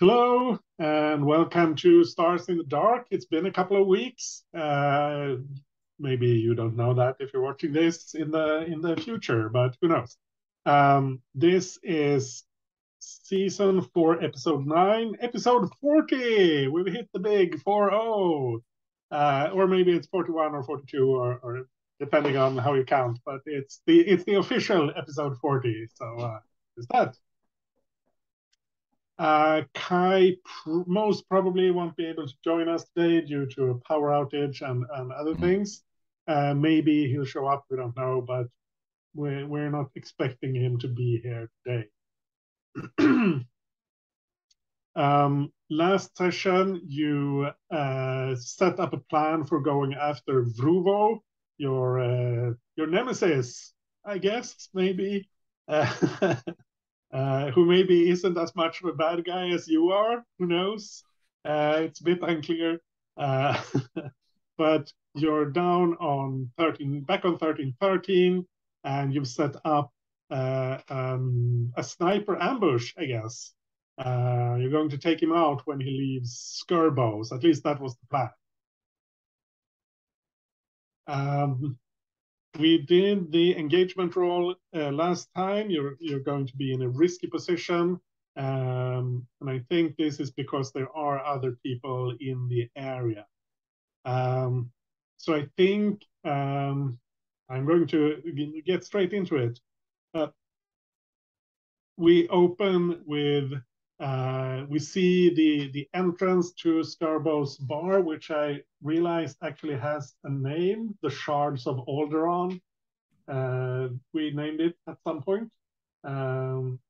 Hello and welcome to Stars in the Dark. It's been a couple of weeks. Uh, maybe you don't know that if you're watching this in the in the future, but who knows? Um, this is season four, episode nine, episode forty. We've hit the big four zero, uh, or maybe it's forty one or forty two, or, or depending on how you count. But it's the it's the official episode forty. So uh, is that? Uh, Kai pr- most probably won't be able to join us today due to a power outage and, and other Mm. things. Uh, maybe he'll show up, we don't know, but we're, we're not expecting him to be here today. um, last session, you uh, set up a plan for going after Vruvo, your uh, your nemesis, I guess, maybe. Uh, who maybe isn't as much of a bad guy as you are. Who knows? Uh, it's a bit unclear. Uh, but you're down on 13, back on 1313, and you've set up uh, um, a sniper ambush, I guess. Uh, you're going to take him out when he leaves Scurbos. At least that was the plan. Um, we did the engagement roll uh, last time. You're you're going to be in a risky position, um, and I think this is because there are other people in the area. Um, so I think um, I'm going to get straight into it. Uh, we open with uh, we see the the entrance to Scarbo's bar, which I realized actually has a name, the Shards of Alderaan. Uh, we named it at some point. Um,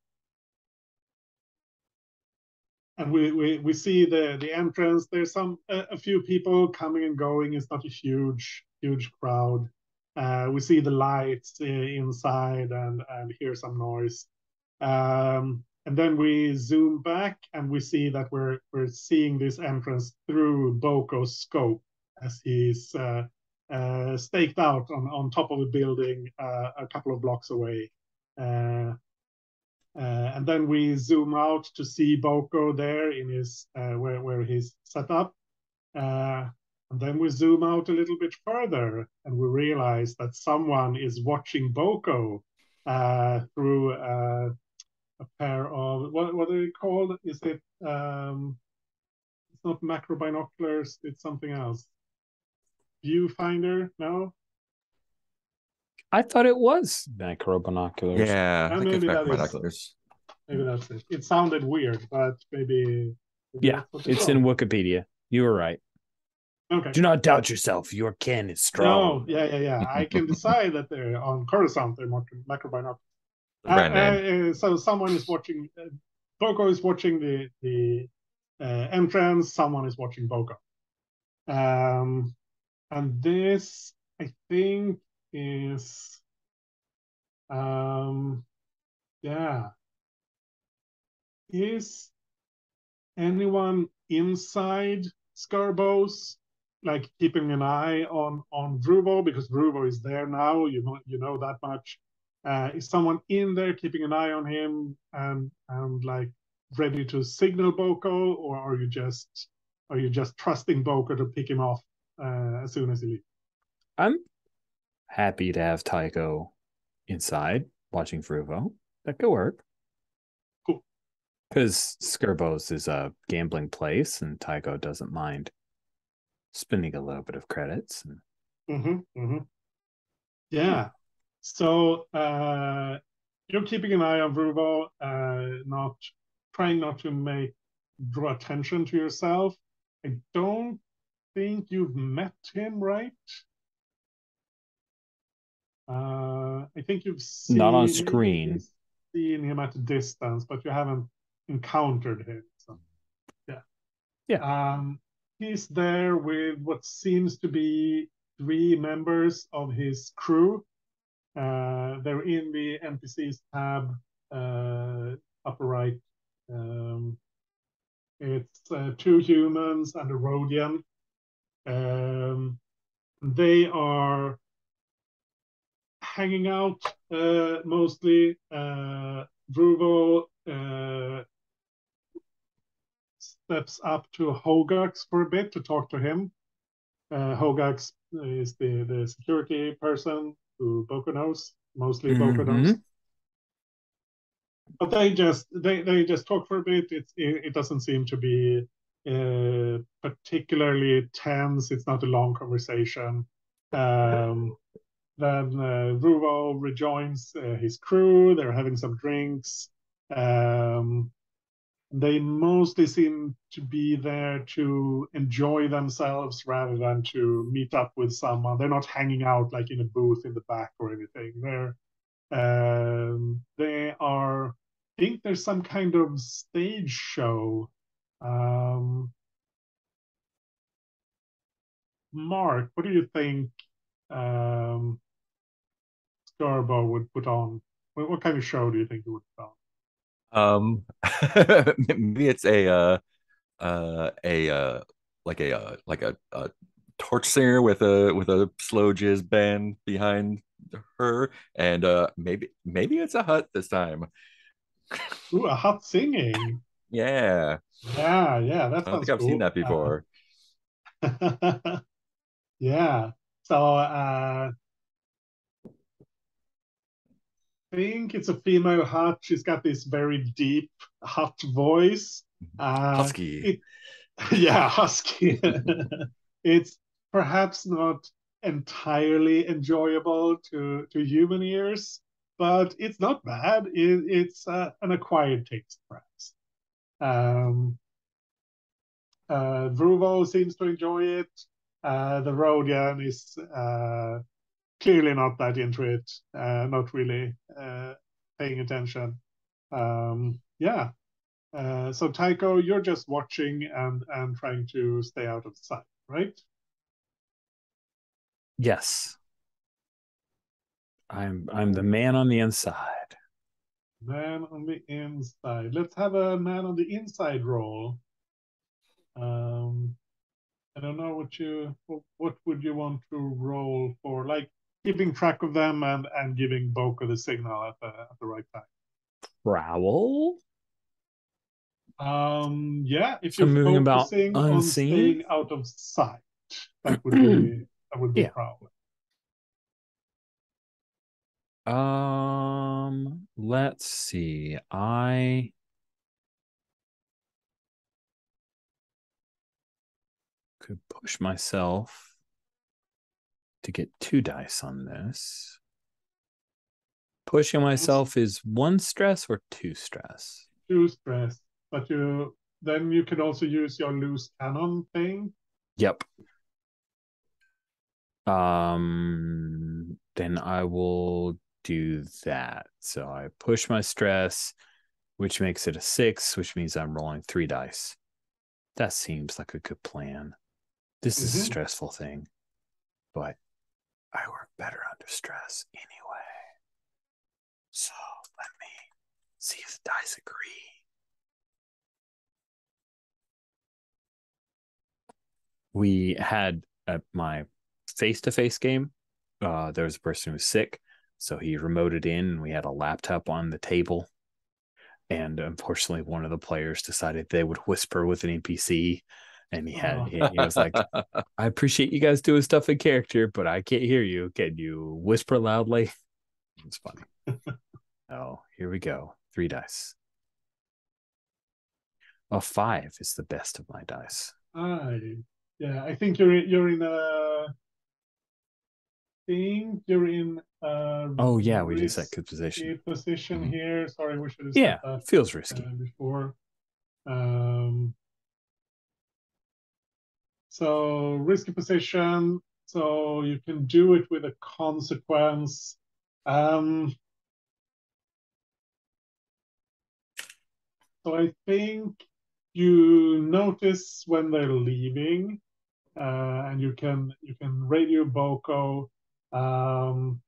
and we, we, we see the, the entrance. There's some a, a few people coming and going. It's not a huge huge crowd. Uh, we see the lights uh, inside and and hear some noise. Um, and then we zoom back and we see that we're we're seeing this entrance through Boko's scope as he's uh, uh, staked out on, on top of a building uh, a couple of blocks away. Uh, uh, and then we zoom out to see Boko there in his uh, where where he's set up. And then we zoom out a little bit further and we realize that someone is watching Boko through a pair of what what are they called? Is it um, it's not macro binoculars, it's something else. Viewfinder? No? I thought it was macro binoculars. Yeah, Uh, I think it's maybe back that is- binoculars. Maybe that's it. It sounded weird, but maybe, maybe Yeah, that's what they're It's in. Wikipedia. You were right. Okay. Do not doubt yourself. Your kin is strong. No, yeah, yeah, yeah. I can decide that they're on Coruscant, they're macro, macro binoculars. Brand name. Uh, uh, so someone is watching. Uh, Boko is watching the the uh, entrance. Someone is watching Boko. Um, and this I think is, um, yeah. Is anyone inside Scarbos, like keeping an eye on on Vruvo because Vruvo is there now. You know you know that much. Uh, is someone in there keeping an eye on him and and like ready to signal Boko, or are you just are you just trusting Boko to pick him off uh, as soon as he leaves? I'm happy to have Tycho inside watching Vruvo. That could work. Cool. Because Skurbos is a gambling place and Tycho doesn't mind spending a little bit of credits. And Mm-hmm, mm-hmm. Yeah. So uh, you're keeping an eye on Vruvo, uh, not trying not to make draw attention to yourself. I don't think you've met him, right? Uh, I think you've seen Not on screen. seen him at a distance, but you haven't encountered him. So, yeah, Yeah. Um, he's there with what seems to be three members of his crew. Uh, they're in the NPCs tab, uh, upper right. Um, it's uh, two humans and a Rodian. Um, they are hanging out mostly. Uh, uh, steps up to Hogax for a bit to talk to him. Uh, Hogax is the, the security person who Boko mostly mm-hmm. But they just they, they just talk for a bit. It, it, it doesn't seem to be uh, particularly tense. It's not a long conversation. Um, then uh, Vruvo rejoins uh, his crew. They're having some drinks. Um, they mostly seem to be there to enjoy themselves rather than to meet up with someone. They're not hanging out like in a booth in the back or anything. They're um, they are. I think there's some kind of stage show. Um, Mark, what do you think um, Skirbo would put on? What, what, kind of show do you think he would put on? Um, maybe it's a uh, uh, a uh, like a uh, like a, a torch singer with a with a slow jizz band behind her, and uh, maybe maybe it's a Hutt this time. Ooh, a Hutt singing. yeah. Yeah, yeah. That's I don't think I've seen that before. Yeah. So uh think it's a female Hutt. She's got this very deep Hutt voice. Uh, husky. It, yeah, husky. it's perhaps not entirely enjoyable to to human ears, but it's not bad. It, it's uh, an acquired taste, perhaps. Um, uh, Vruvo seems to enjoy it. Uh, the Rodian is uh, clearly not that into it, uh, not really uh, paying attention. Um, yeah. Uh, so Tycho, you're just watching and and trying to stay out of sight, right? Yes. I'm I'm the man on the inside. Man on the inside. Let's have a man on the inside roll. Um, I don't know what you what would you want to roll for, like keeping track of them and and giving Boko the signal at the at the right time. Prowl. Um. Yeah. If you're moving focusing about on staying out of sight, that would be that would be yeah. prowl. Um. Let's see. I. Could push myself to get two dice on this. Pushing myself is one stress or two stress? Two stress. But you then you can also use your loose cannon thing. Yep. Um then I will do that. So I push my stress, which makes it a six, which means I'm rolling three dice. That seems like a good plan. This mm-hmm. is a mm-hmm. stressful thing, but I work better under stress anyway. So let me see if the dice agree. We had at my face to face game, uh, there was a person who was sick. So he remoted in. And we had a laptop on the table. And unfortunately, one of the players decided they would whisper with an NPC and he had he, he, was like i appreciate you guys doing stuff in character but i can't hear you. Can you whisper loudly? It's funny. Oh here we go. Three dice. A five is the best of my dice. I, yeah i think you're you're in a think you're in a oh yeah we just set good position position mm-hmm. here. Sorry we should have yeah feels risky. uh, before. Um so risky position. So you can do it with a consequence. Um, so I think you notice when they're leaving, uh, and you can you can radio Boko. Um,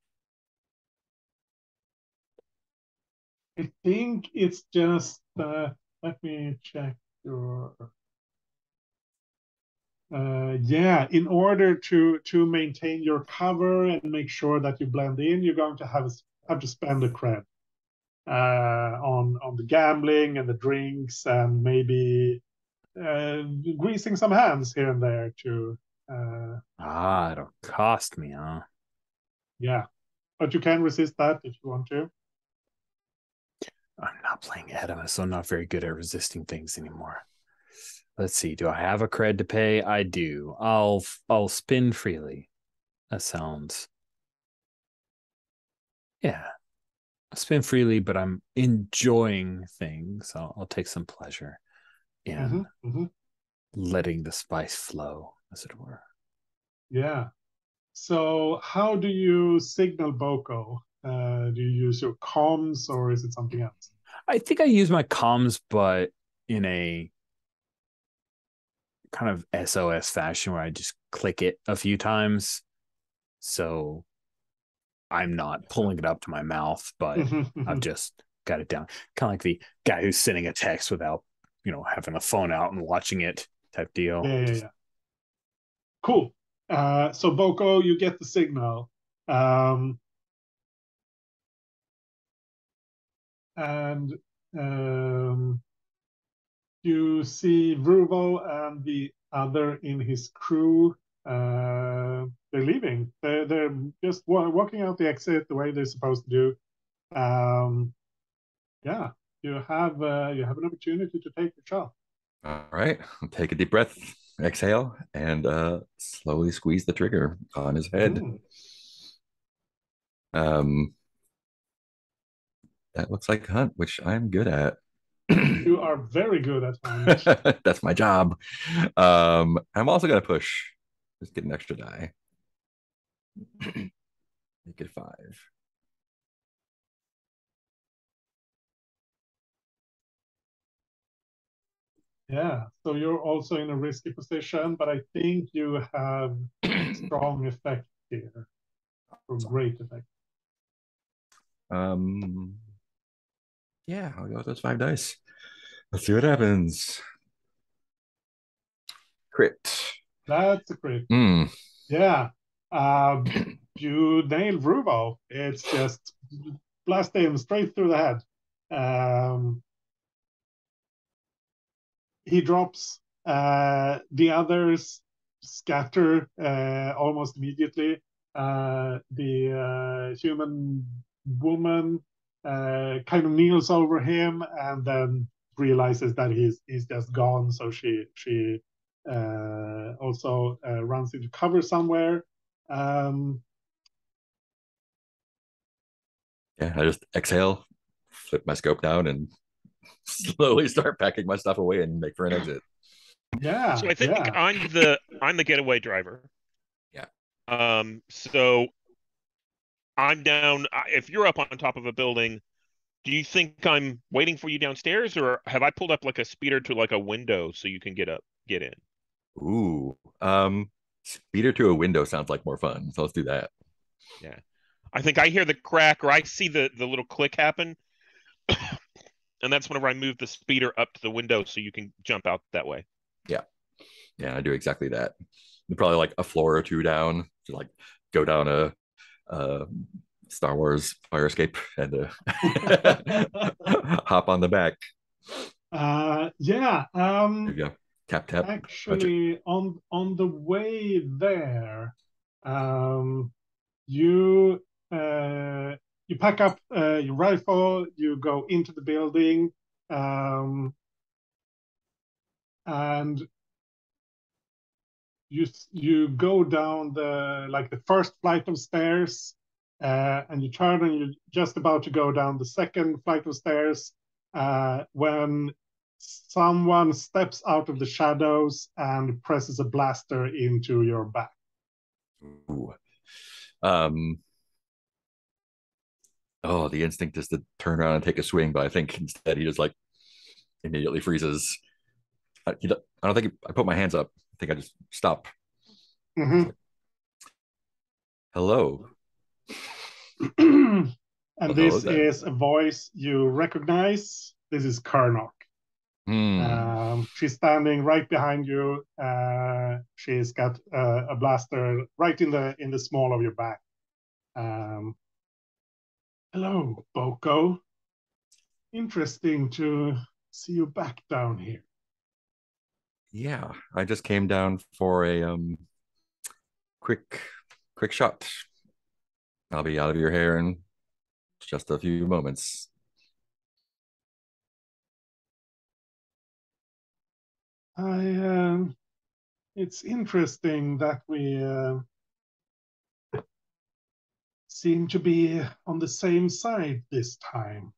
I think it's just uh, let me check your uh, yeah, in order to to maintain your cover and make sure that you blend in, you're going to have have to spend a cred uh, on on the gambling and the drinks and maybe uh, greasing some hands here and there to. Uh, Ah, it'll cost me, huh? yeah, but you can resist that if you want to. I'm not playing Adam, so I'm not very good at resisting things anymore. Let's see. Do I have a cred to pay? I do. I'll I'll spin freely. That sounds. Yeah, I spin freely, but I'm enjoying things. I'll, I'll take some pleasure in Mhm, mhm. letting the spice flow, as it were. Yeah. So, how do you signal Boko? Uh, do you use your comms or is it something else? I think I use my comms, but in a kind of SOS fashion where I just click it a few times. So I'm not pulling it up to my mouth, but I've just got it down. Kind of like the guy who's sending a text without, you know, having a phone out and watching it type deal. Yeah, yeah, yeah. Cool. Uh, so Boko, you get the signal. Um, and um, you see Vruvo and the other in his crew. Uh, they're leaving. They're, they're just wa- walking out the exit the way they're supposed to do. Um, yeah, you have uh, you have an opportunity to take the shot. All right. Take a deep breath, exhale, and uh, slowly squeeze the trigger on his head. Mm. Um, that looks like hunt, which I'm good at. You are very good at hunt. That's my job. Um, I'm also gonna push. Just get an extra die. Make it five. Yeah, so you're also in a risky position, but I think you have strong effect here, or great effect. Um, yeah, I'll go with those five dice. Let's see what happens. Crit. That's a crit. Hmm. Yeah, um, you nail Vruvo. It's just blast him straight through the head. Um, he drops. Uh, the others scatter uh, almost immediately. Uh, the uh, human woman uh, kind of kneels over him and then realizes that he's he's just gone. So she she uh, also uh, runs into cover somewhere. Um, Yeah, I just exhale, flip my scope down, and slowly start packing my stuff away and make for an exit. yeah, So I think yeah. I'm the I'm the getaway driver. Yeah. Um. So I'm down. If you're up on top of a building, do you think I'm waiting for you downstairs, or have I pulled up like a speeder to like a window so you can get up, get in? Ooh. Um, speeder to a window sounds like more fun. So let's do that. Yeah, I think I hear the crack or I see the the little click happen, and that's whenever I move the speeder up to the window so you can jump out that way. Yeah, yeah, I do exactly that. Probably like a floor or two down to like go down a, a Star Wars fire escape and uh, hop on the back. Uh, yeah. There Um, you go. Tap tap. actually, on on the way there, um, you uh, you pack up uh, your rifle. You go into the building, um, and you you go down the like the first flight of stairs, uh, and you turn and you're just about to go down the second flight of stairs uh, when someone steps out of the shadows and presses a blaster into your back. Ooh. Um. Oh, the instinct is to turn around and take a swing, but I think instead he just like immediately freezes. I, he, I don't think I put my hands up. I think I just stop. Mhm. Hello. and this is a voice you recognize. This is Karnok. Hmm. Um, she's standing right behind you. Uh, she's got uh, a blaster right in the in the small of your back. Um, hello, Boko. Interesting to see you back down here. Yeah, I just came down for a um quick quick shot. I'll be out of your hair in just a few moments. I um it's interesting that we uh, seem to be on the same side this time.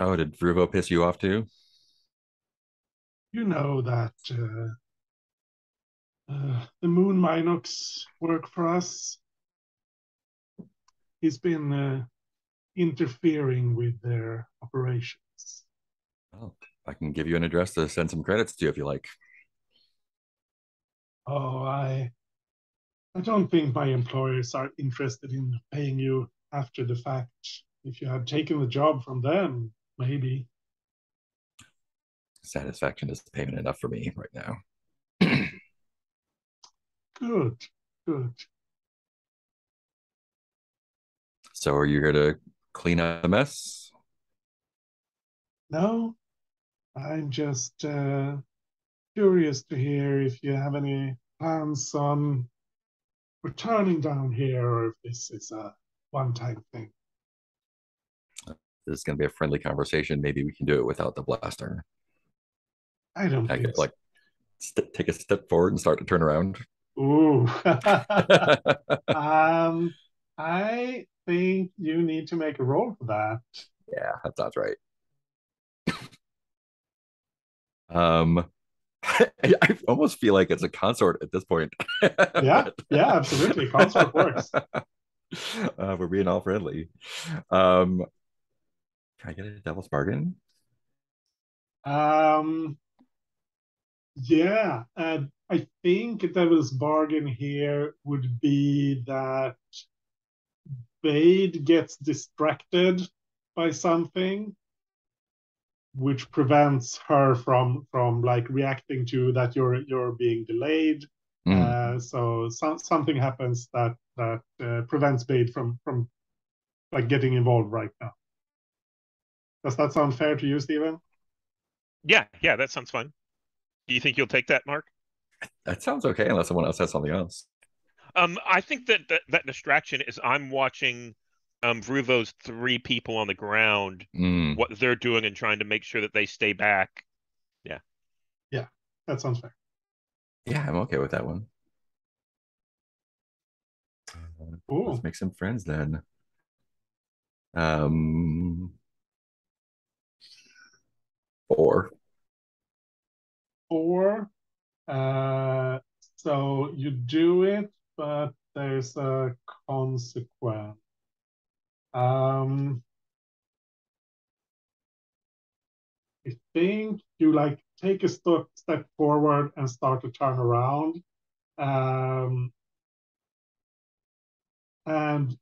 Oh, did Vruvo piss you off too? You know that uh, uh, the Moon Minox work for us. He's been uh, interfering with their operations. Oh, I can give you an address to send some credits to if you like. Oh, I I don't think my employers are interested in paying you after the fact. If you had taken the job from them, maybe. Satisfaction is payment enough for me right now. Good, good. So are you here to clean up the mess? No, I'm just uh, curious to hear if you have any plans on returning down here or if this is a one time thing. This is going to be a friendly conversation. Maybe we can do it without the blaster. I don't I think could so. like st- take a step forward and start to turn around. Ooh. um, I think you need to make a roll for that. yeah, that sounds right. um, I, I almost feel like it's a consort at this point. Yeah, yeah, absolutely. Consort works. uh, we're being all friendly. Um, can I get a devil's bargain? Um, yeah, and I think a devil's bargain here would be that Bade gets distracted by something, which prevents her from from like reacting to that you're you're being delayed. Mm, Uh, so some, something happens that that uh, prevents Bade from from like getting involved right now. Does that sound fair to you, Stephen? Yeah, yeah, that sounds fun. Do you think you'll take that, Mark? that sounds okay, unless someone else has something else. Um, I think that that, that distraction is I'm watching um Vruvo's three people on the ground, Mm, what they're doing and trying to make sure that they stay back. Yeah, yeah, that sounds fair. yeah, I'm okay with that one. Uh, Cool. Let's make some friends then. Um, four. Four. Uh, so you do it, but there's a consequence. Um, I think you like take a step step forward and start to turn around. Um, and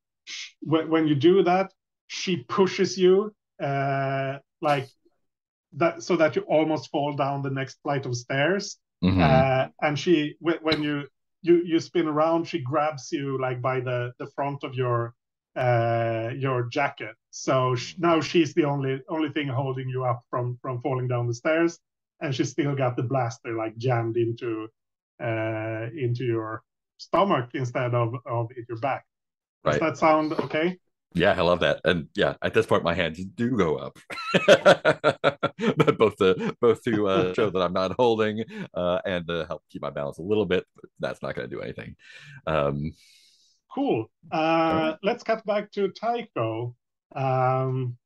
when when you do that, she pushes you uh, like that, so that you almost fall down the next flight of stairs. Mhm. Uh, and she wh- when you you you spin around, she grabs you like by the the front of your uh your jacket. So sh- now she's the only only thing holding you up from from falling down the stairs, and she's still got the blaster like jammed into uh into your stomach instead of of in your back. Does Right. that sound okay? Yeah, I love that. And yeah, at this point, my hands do go up, but both to both to uh, show that I'm not holding uh, and to help keep my balance a little bit. But that's not going to do anything. Um, Cool. Uh, let's cut back to Tycho. Um,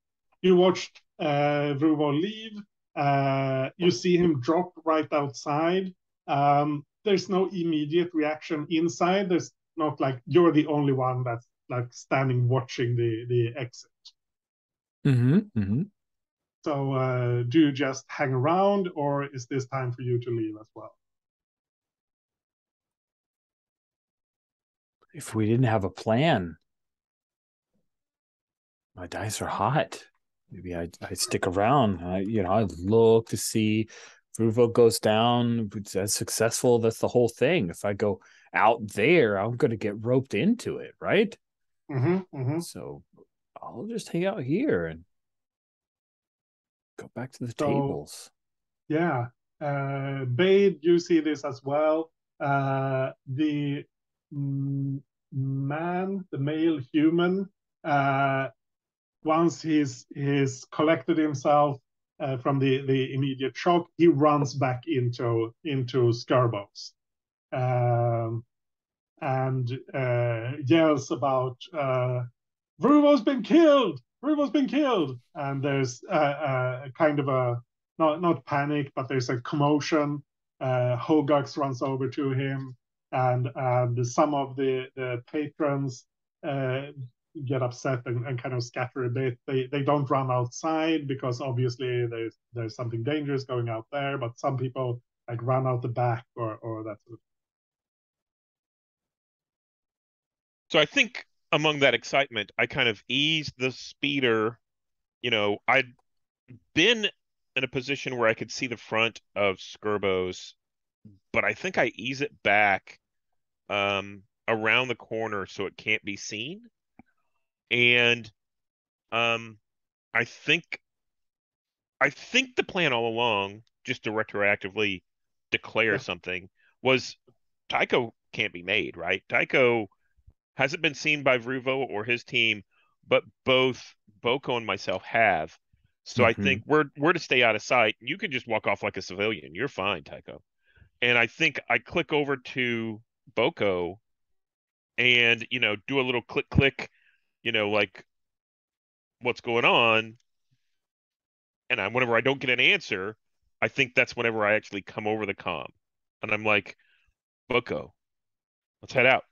you watched uh, Vruvo leave. Uh, you see him drop right outside. Um, there's no immediate reaction inside. There's not like you're the only one that's like standing watching the the exit. Mm-hmm. Mm-hmm. So uh, do you just hang around, or is this time for you to leave as well? If we didn't have a plan, my dice are hot. Maybe I I stick around. I you know I look to see if Vruvo goes down. It's as successful. That's the whole thing. If I go out there, I'm going to get roped into it, right? Mm-hmm, mm-hmm. So I'll just hang out here and go back to the So- tables. Yeah. uh, Bade, you see this as well. Uh, the mm, man, the male human, uh, once he's he's collected himself uh, from the the immediate shock, he runs back into into Skirbo's um, and uh, yells about uh, Vruvo's been killed. Vruvo's been killed, and there's a, a kind of a not not panic, but there's a commotion. Uh, Hogux runs over to him, and and some of the the patrons uh, get upset and, and kind of scatter a bit. They they don't run outside because obviously there's there's something dangerous going out there. But some people like run out the back or or that sort of. So I think among that excitement, I kind of eased the speeder. You know, I'd been in a position where I could see the front of Skirbo's, but I think I ease it back um, around the corner so it can't be seen. And um, I think I think the plan all along, just to retroactively declare Yeah. something, was Tycho can't be made, right? Tycho hasn't been seen by Vruvo or his team, but both Boko and myself have. So I Mhm. think we're we're to stay out of sight. You can just walk off like a civilian. You're fine, Tycho. And I think I click over to Boko and you know do a little click click, you know, like what's going on. And I whenever I don't get an answer, I think that's whenever I actually come over the comm. And I'm like, Boko, let's head out.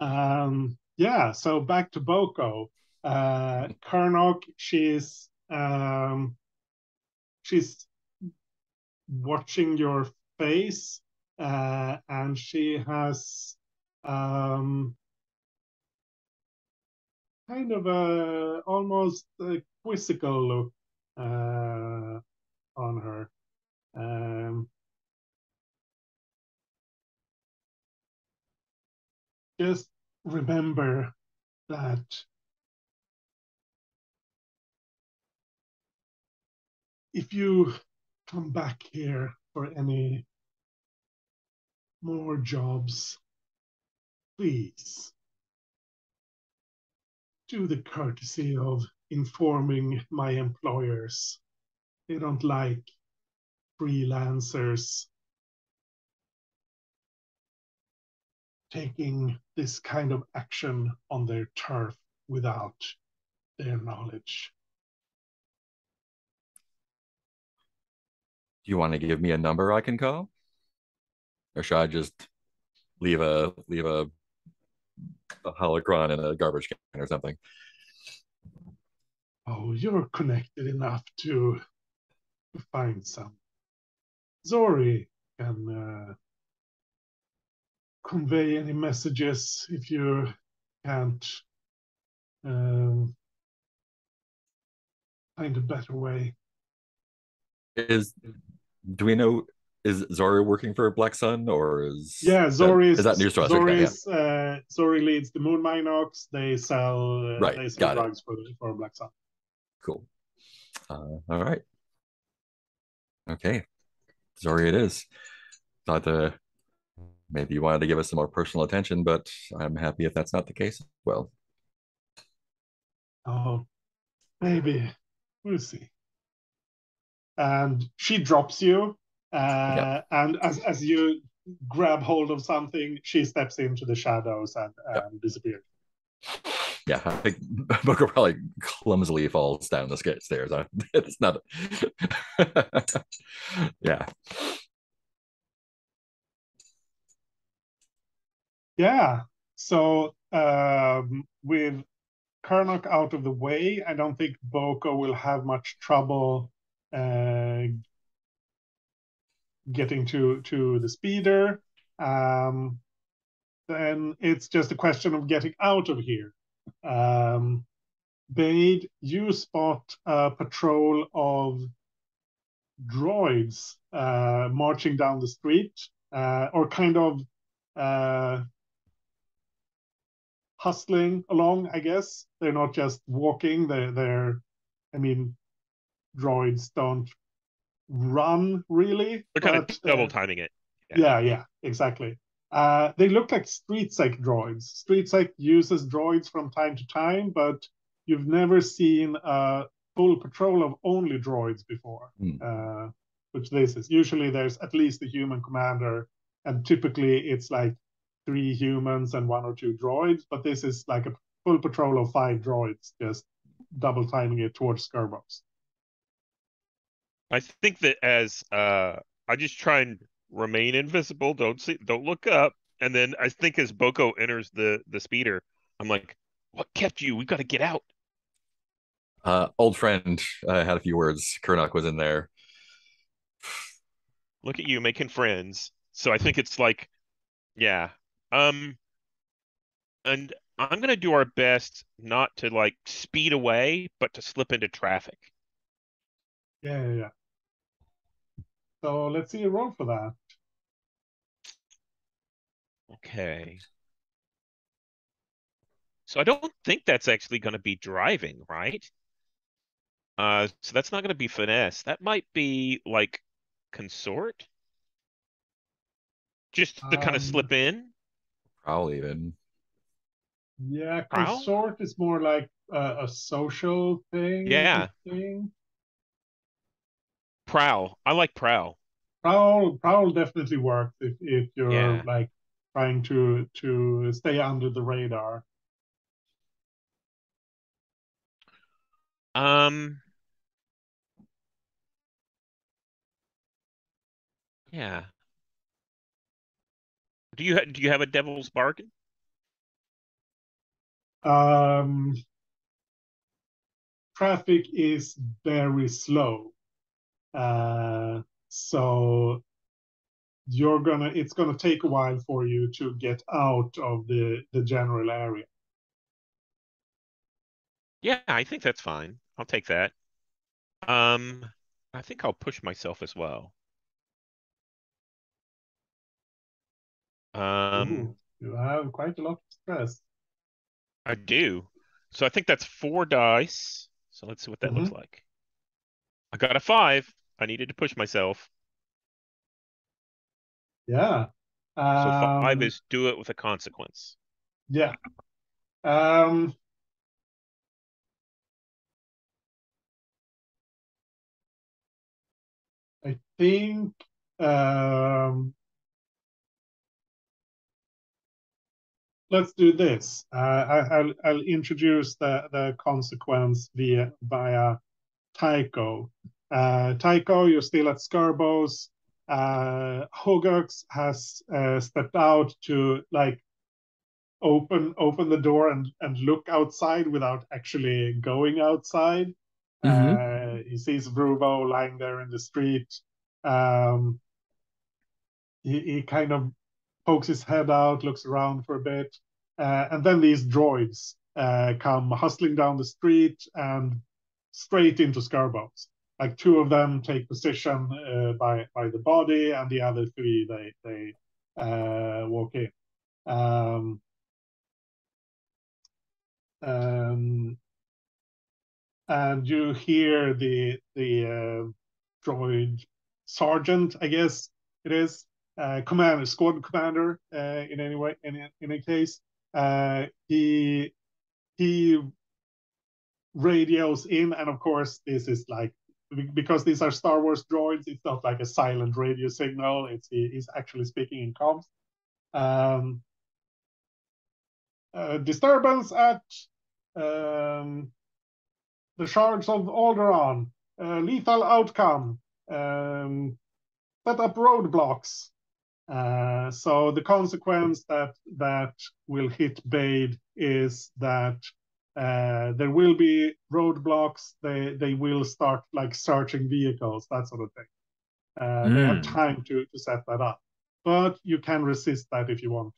Um, yeah, so back to Boko. Uh, Karnok, she's um, she's watching your face, uh, and she has um, kind of a almost a quizzical look uh, on her. Um, just remember that if you come back here for any more jobs, please do the courtesy of informing my employers. They don't like freelancers taking this kind of action on their turf without their knowledge. Do you want to give me a number I can call? Or should I just leave a leave a, a holocron in a garbage can or something? Oh, you're connected enough to, to find some. Zori can uh, convey any messages if you can't um, find a better way. Is do we know is Zori working for Black Sun or is Yeah, that- Zori is, is that news to us? Okay, Zori, yeah. uh, Zori leads the Moon Minox. They sell uh, Right, they sell it. drugs for for Black Sun. Cool. Uh, all right. Okay. Zori it is. Thought uh, maybe you wanted to give us some more personal attention, but I'm happy if that's not the case. Well, Oh, maybe we'll see. And she drops you, uh, Yeah. and as as you grab hold of something, she steps into the shadows and, Yeah. disappears. yeah, I think Boko probably clumsily falls down the stairs. It's not. yeah. Yeah. So um, with Karnok out of the way, I don't think Boko will have much trouble uh, getting to to the speeder. Um, then it's just a question of getting out of here. Um, Bade, you spot a patrol of droids uh, marching down the street, uh, or kind of uh, hustling along. I guess they're not just walking; they're they're I mean, droids don't run really. They're kind of but, double uh, timing it. yeah, yeah, exactly. Uh, they look like street sec droids. Street sec uses droids from time to time, but you've never seen a full patrol of only droids before. Hmm. Uh, which this is. Usually there's at least a human commander, and typically it's like three humans and one or two droids, but this is like a full patrol of five droids, just double timing it towards Scurbos. I think that as uh I just try and remain invisible, don't see don't look up. And then I think as Boko enters the the speeder, I'm like, what kept you? We gotta get out. Uh, old friend uh, had a few words. Kurnock was in there. Look at you making friends. So I think it's like, yeah. Um and I'm gonna do our best not to like speed away, but to slip into traffic. Yeah, yeah, yeah. So let's see a roll for that. Okay. So I don't think that's actually going to be driving, right? Uh, so that's not going to be finesse. That might be like consort. Just to kind Um, of slip in. Probably even. Yeah, Prowl? consort is more like a, a social thing. Yeah. Thing. Prowl. I like prowl. Prowl, prowl definitely works if, if you're Yeah. like trying to to stay under the radar. Um. Yeah. Do you do you have a devil's bargain? Um, traffic is very slow. Uh, so you're gonna it's gonna take a while for you to get out of the the general area. Yeah, I think that's fine. I'll take that. Um, I think I'll push myself as well. Um, Ooh, you have quite a lot of stress. I do. So I think that's four dice. So let's see what that looks like. I got a five. I needed to push myself. Yeah. So five Um, is do it with a consequence. Yeah. Um, I think um, let's do this. Uh, I, I'll, I'll introduce the, the consequence via via Tycho. Uh, Tycho, you're still at Scarbo's. Uh, Hogux has uh, stepped out to like open open the door and and look outside without actually going outside. Uh, he sees Vruvo lying there in the street. Um, he, he kind of pokes his head out, looks around for a bit, uh, and then these droids uh, come hustling down the street and straight into Scarbones. Like two of them take position uh, by by the body, and the other three they they uh, walk in. Um, um, and you hear the the uh, droid sergeant, I guess it is, uh, commander, squad commander, uh, in any way, in in any case, uh, he he radios in, and of course this is like because these are Star Wars droids, it's not like a silent radio signal. It's he, he's actually speaking in comms. Um, uh, disturbance at um, the shards of Alderaan, uh, lethal outcome, um, set up roadblocks. Uh, so the consequence that that will hit Bade is that uh, there will be roadblocks. They they will start like searching vehicles, that sort of thing. Uh, They have Mm. time to to set that up, but you can resist that if you want.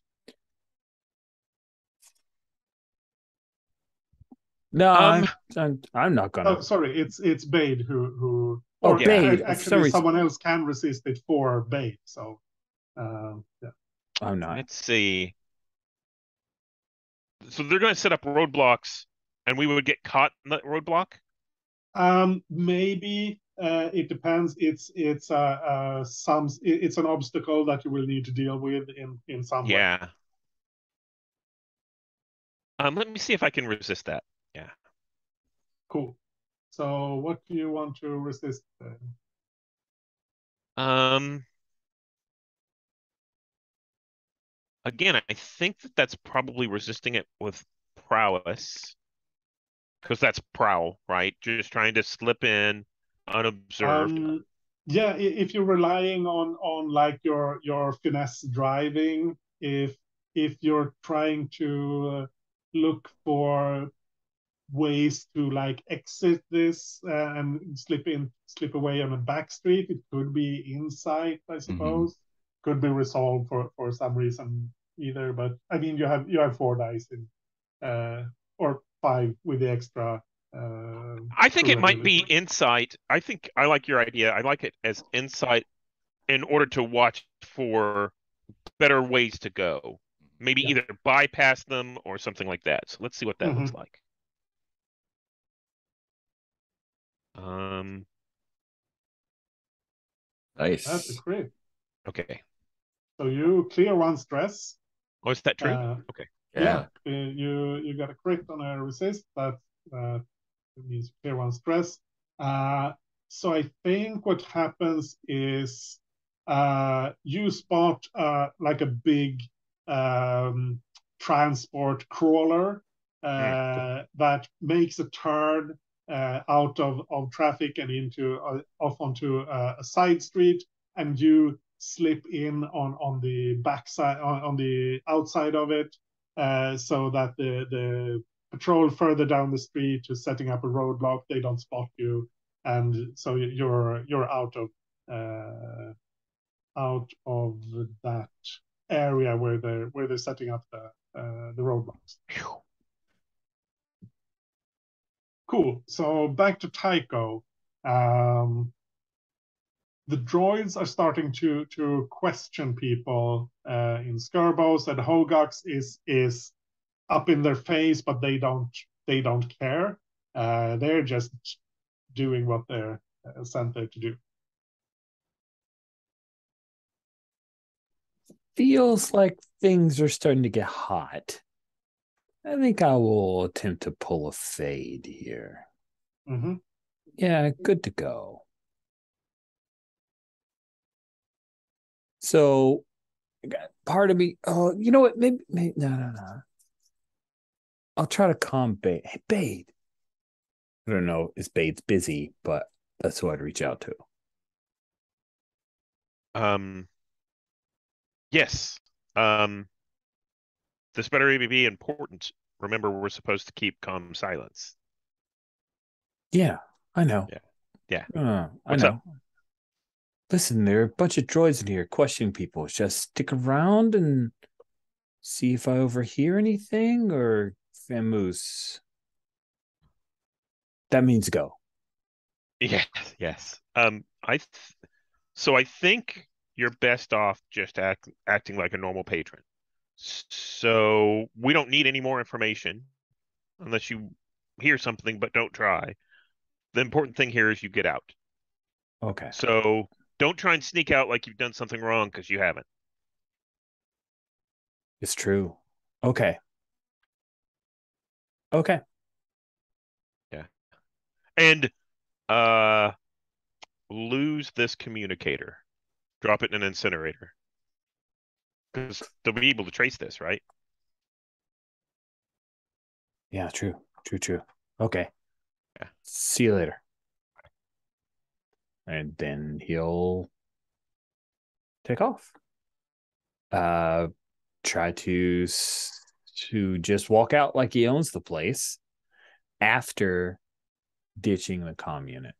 No, Um, I'm, I'm I'm not gonna. Oh, sorry, it's it's Bade who who. Oh, or Bade, a- for some Actually, reason- someone else can resist it for Bade. So, um, yeah. I'm not. Let's see. So they're going to set up roadblocks, and we would get caught in that roadblock. Um, maybe uh, it depends. It's it's uh, uh some it's an obstacle that you will need to deal with in in some way. Yeah. Um, let me see if I can resist that. Yeah. Cool. So what do you want to resist then? Um. Again, I think that that's probably resisting it with prowess. Because that's prowl, right? Just trying to slip in unobserved. Um, yeah, if you're relying on on like your your finesse driving, if if you're trying to uh, look for ways to like exit this uh, and slip in slip away on a back street, it could be insight, I suppose. Could be resolved for for some reason either. But I mean, you have you have four dice in, uh, or five with the extra. Uh, I think it might be insight. I think I like your idea. I like it as insight in order to watch for better ways to go. Maybe Yeah. either bypass them or something like that. So let's see what that looks Mhm. like. Um, That's a Nice. crit. okay. So you clear one stress. Oh, is that true? Uh, okay. yeah, uh, you you got a crit on a resist. That uh, means clear one stress. Uh, so I think what happens is uh, you spot uh, like a big um, transport crawler uh, that makes a turn uh, out of, of traffic and into uh, off onto uh, a side street, and you slip in on on the backside on, on the outside of it uh, so that the the patrol further down the street is setting up a roadblock. They don't spot you, and so you're you're out of uh, out of that area where they're where they're setting up the uh, the roadblocks. Cool. So back to Tycho. Um, the droids are starting to to question people uh, in Scurbos, and Hogax is is up in their face, but they don't they don't care. Uh, they're just doing what they're uh, sent there to do. Feels like things are starting to get hot. I think I will attempt to pull a fade here. hmm Yeah, good to go. So, part of me. Oh, you know what? Maybe, maybe no, no, no. I'll try to calm Bade. Hey, Bade. I don't know. Is Bade's busy, but that's who I'd reach out to. Um, yes. Um, this better be important. Remember, we're supposed to keep calm silence. Yeah, I know. Yeah. Yeah. Uh, I What's know. up? Listen, there are a bunch of droids in here questioning people. Just stick around and see if I overhear anything or Famoose. That means go. Yes, yes. Um, I th so I think you're best off just act acting like a normal patron. So we don't need any more information unless you hear something but don't try. The important thing here is you get out. Okay. So don't try and sneak out like you've done something wrong because you haven't. It's true. Okay. Okay. Yeah. And uh lose this communicator. Drop it in an incinerator. Because they'll be able to trace this, right? Yeah, true. True, true. Okay. Yeah. See you later. And then he'll take off. Uh try to to just walk out like he owns the place after ditching the comm unit.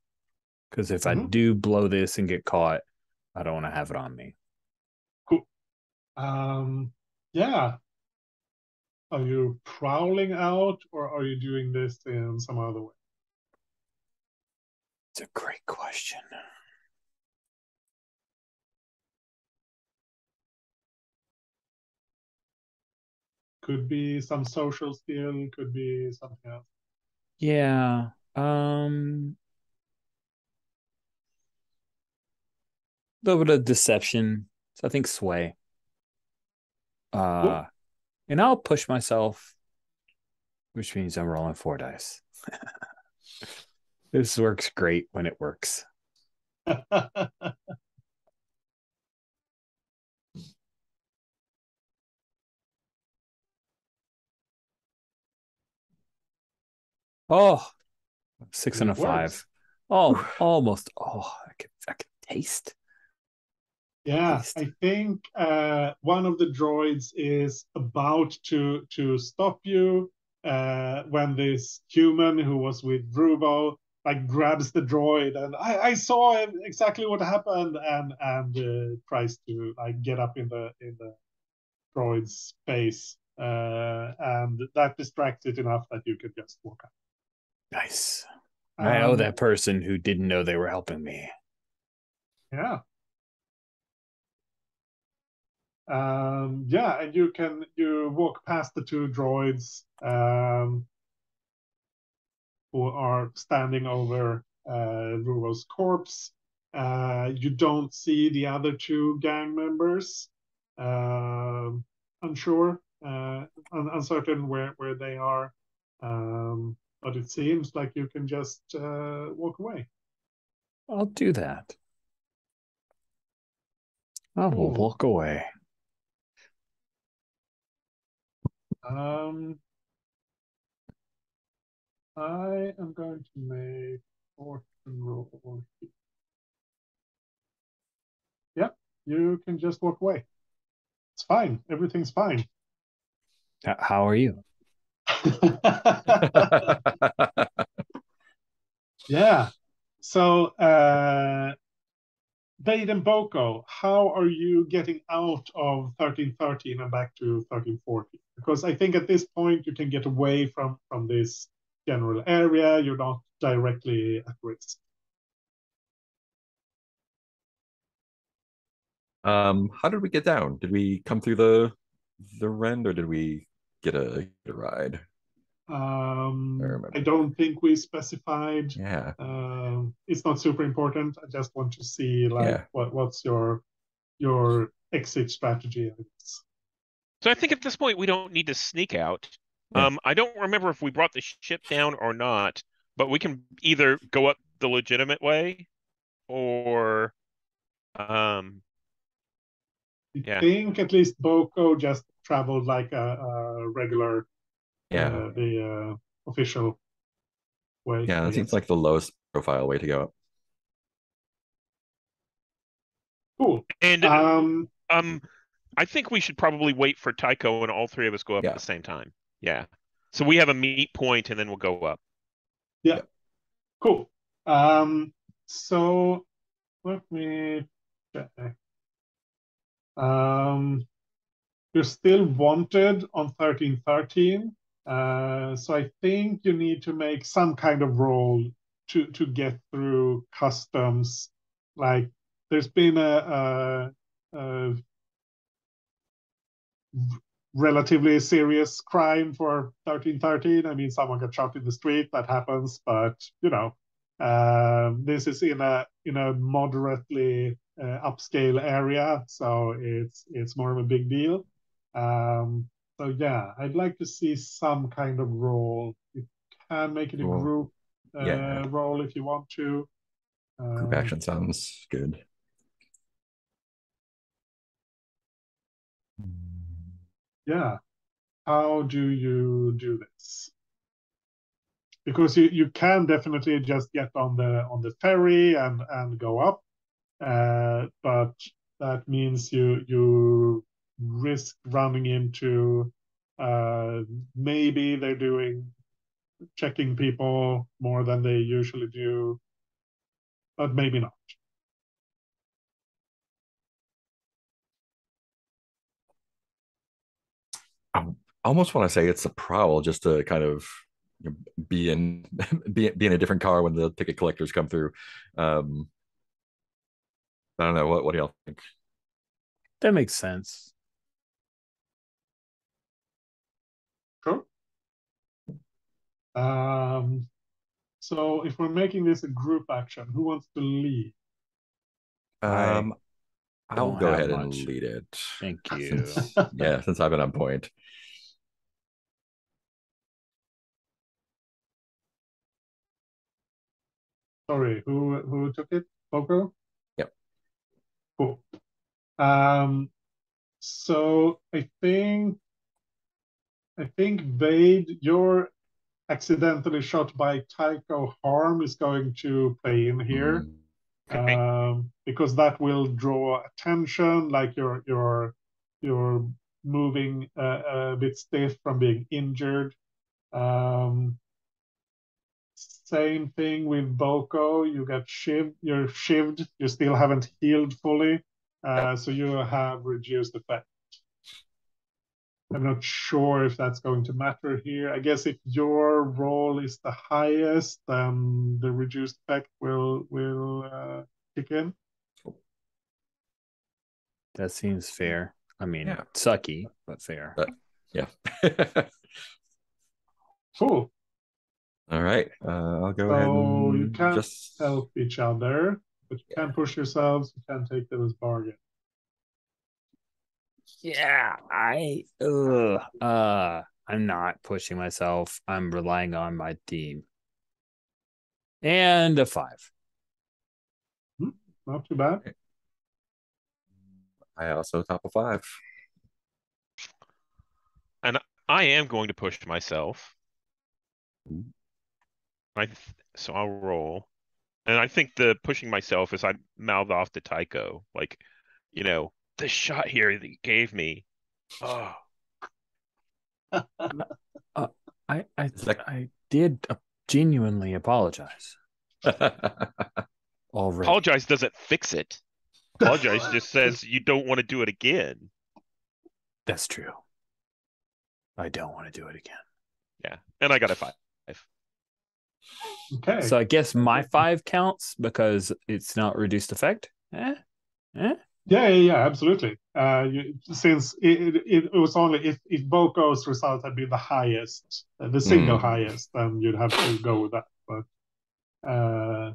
Because if I Mhm. do blow this and get caught, I don't want to have it on me. Cool. Um, yeah. Are you prowling out, or are you doing this in some other way? It's a great question. Could be some social skill, could be something else. Yeah. Um a little bit of deception. So I think sway. Uh Ooh. and I'll push myself, which means I'm rolling four dice. this works great when it works. Oh, six and a It five. Oh, almost. Oh, I can, I can taste. Yeah, Taste. I think uh, one of the droids is about to to stop you uh, when this human who was with Vruvo like grabs the droid and I, I saw exactly what happened and and uh, tries to like get up in the in the droid's face uh, and that distracts it enough that you can just walk out. Nice. I owe Um, that person who didn't know they were helping me. Yeah. Um, yeah, and you can you walk past the two droids um, who are standing over uh, Vruvo's corpse. Uh, you don't see the other two gang members. Um, unsure, uh, un- uncertain where where they are. Um, but it seems like you can just uh, walk away. I'll do that. I will Cool. walk away. Um, I am going to make fortune roll. Yeah, you can just walk away. It's fine. Everything's fine. How are you? yeah. So, uh, Bade and Boko, how are you getting out of 1313 and back to 1340? Because I think at this point you can get away from from this general area. You're not directly at risk. Um, how did we get down? Did we come through the the rend or did we get a, get a ride? Um, I. I don't think we specified. Yeah. Um, it's not super important. I just want to see like Yeah. what what's your your exit strategy. I guess. So I think at this point we don't need to sneak out. Yeah. Um, I don't remember if we brought the ship down or not, but we can either go up the legitimate way or um I Yeah. think at least Boko just traveled like a, a regular, Yeah. uh, the uh, official way. yeah, I that seems like the lowest profile way to go. Up. Cool. and Um, um I think we should probably wait for Tycho and all three of us go up Yeah. at the same time. Yeah. So we have a meet point and then we'll go up. Yeah. Cool. Um, so let me check. Um, you're still wanted on 1313. Uh, so I think you need to make some kind of roll to to get through customs. Like there's been a, a, a relatively serious crime for 1313. I mean, someone got shot in the street. That happens, but you know, um, this is in a in a moderately uh, upscale area, so it's it's more of a big deal. Um, so yeah, I'd like to see some kind of roll. You can make it a Cool. group uh, Yeah. roll if you want to. Group Um, action sounds good. Yeah. How do you do this? Because you, you can definitely just get on the on the ferry and and go up uh, but that means you you risk running into uh, maybe they're doing checking people more than they usually do but maybe not I almost want to say it's a prowl just to kind of you know, be in be, be in a different car when the ticket collectors come through. Um, I don't know what what do y'all think? That makes sense. Sure. Um, so if we're making this a group action, who wants to lead? Um, I'll go have ahead and lead it. Thank you. Since- yeah, since I've been on point. Sorry, who who took it? Boko? Yep. Cool. Um, so I think I think Bade, your accidentally shot by Tycho harm is going to play in here. Mm. Okay. um, because that will draw attention, like you're you're you're moving uh, a bit stiff from being injured. Um, same thing with Boko. You get shivved. You're shivved. You still haven't healed fully, uh, so you have reduced effect. I'm not sure if that's going to matter here. I guess if your roll is the highest, then the reduced effect will will uh, kick in. That seems fair. I mean, Yeah. sucky, but fair. But- Yeah. Cool. All right. Uh, I'll go ahead So and you can't just help each other, but you can push yourselves. You can't take them as bargain. Yeah, I ugh, uh I'm not pushing myself. I'm relying on my team. And a five. Not too bad. I also top of five. And I am going to push myself. Ooh. I th- so I'll roll, and I think the pushing myself is I mouth off to Tycho, like, you know, the shot here that you gave me. Oh, I I that- I did uh, genuinely apologize already. apologize doesn't fix it. Apologize just says you don't want to do it again. That's true. I don't want to do it again. Yeah, and I got a five. Okay. So I guess my five counts because it's not reduced effect. Eh? Eh? Yeah, yeah, yeah, absolutely. Uh, you, since it, it, it was only if, if Boko's result had been the highest, uh, the single Mm. highest, then you'd have to go with that. But uh,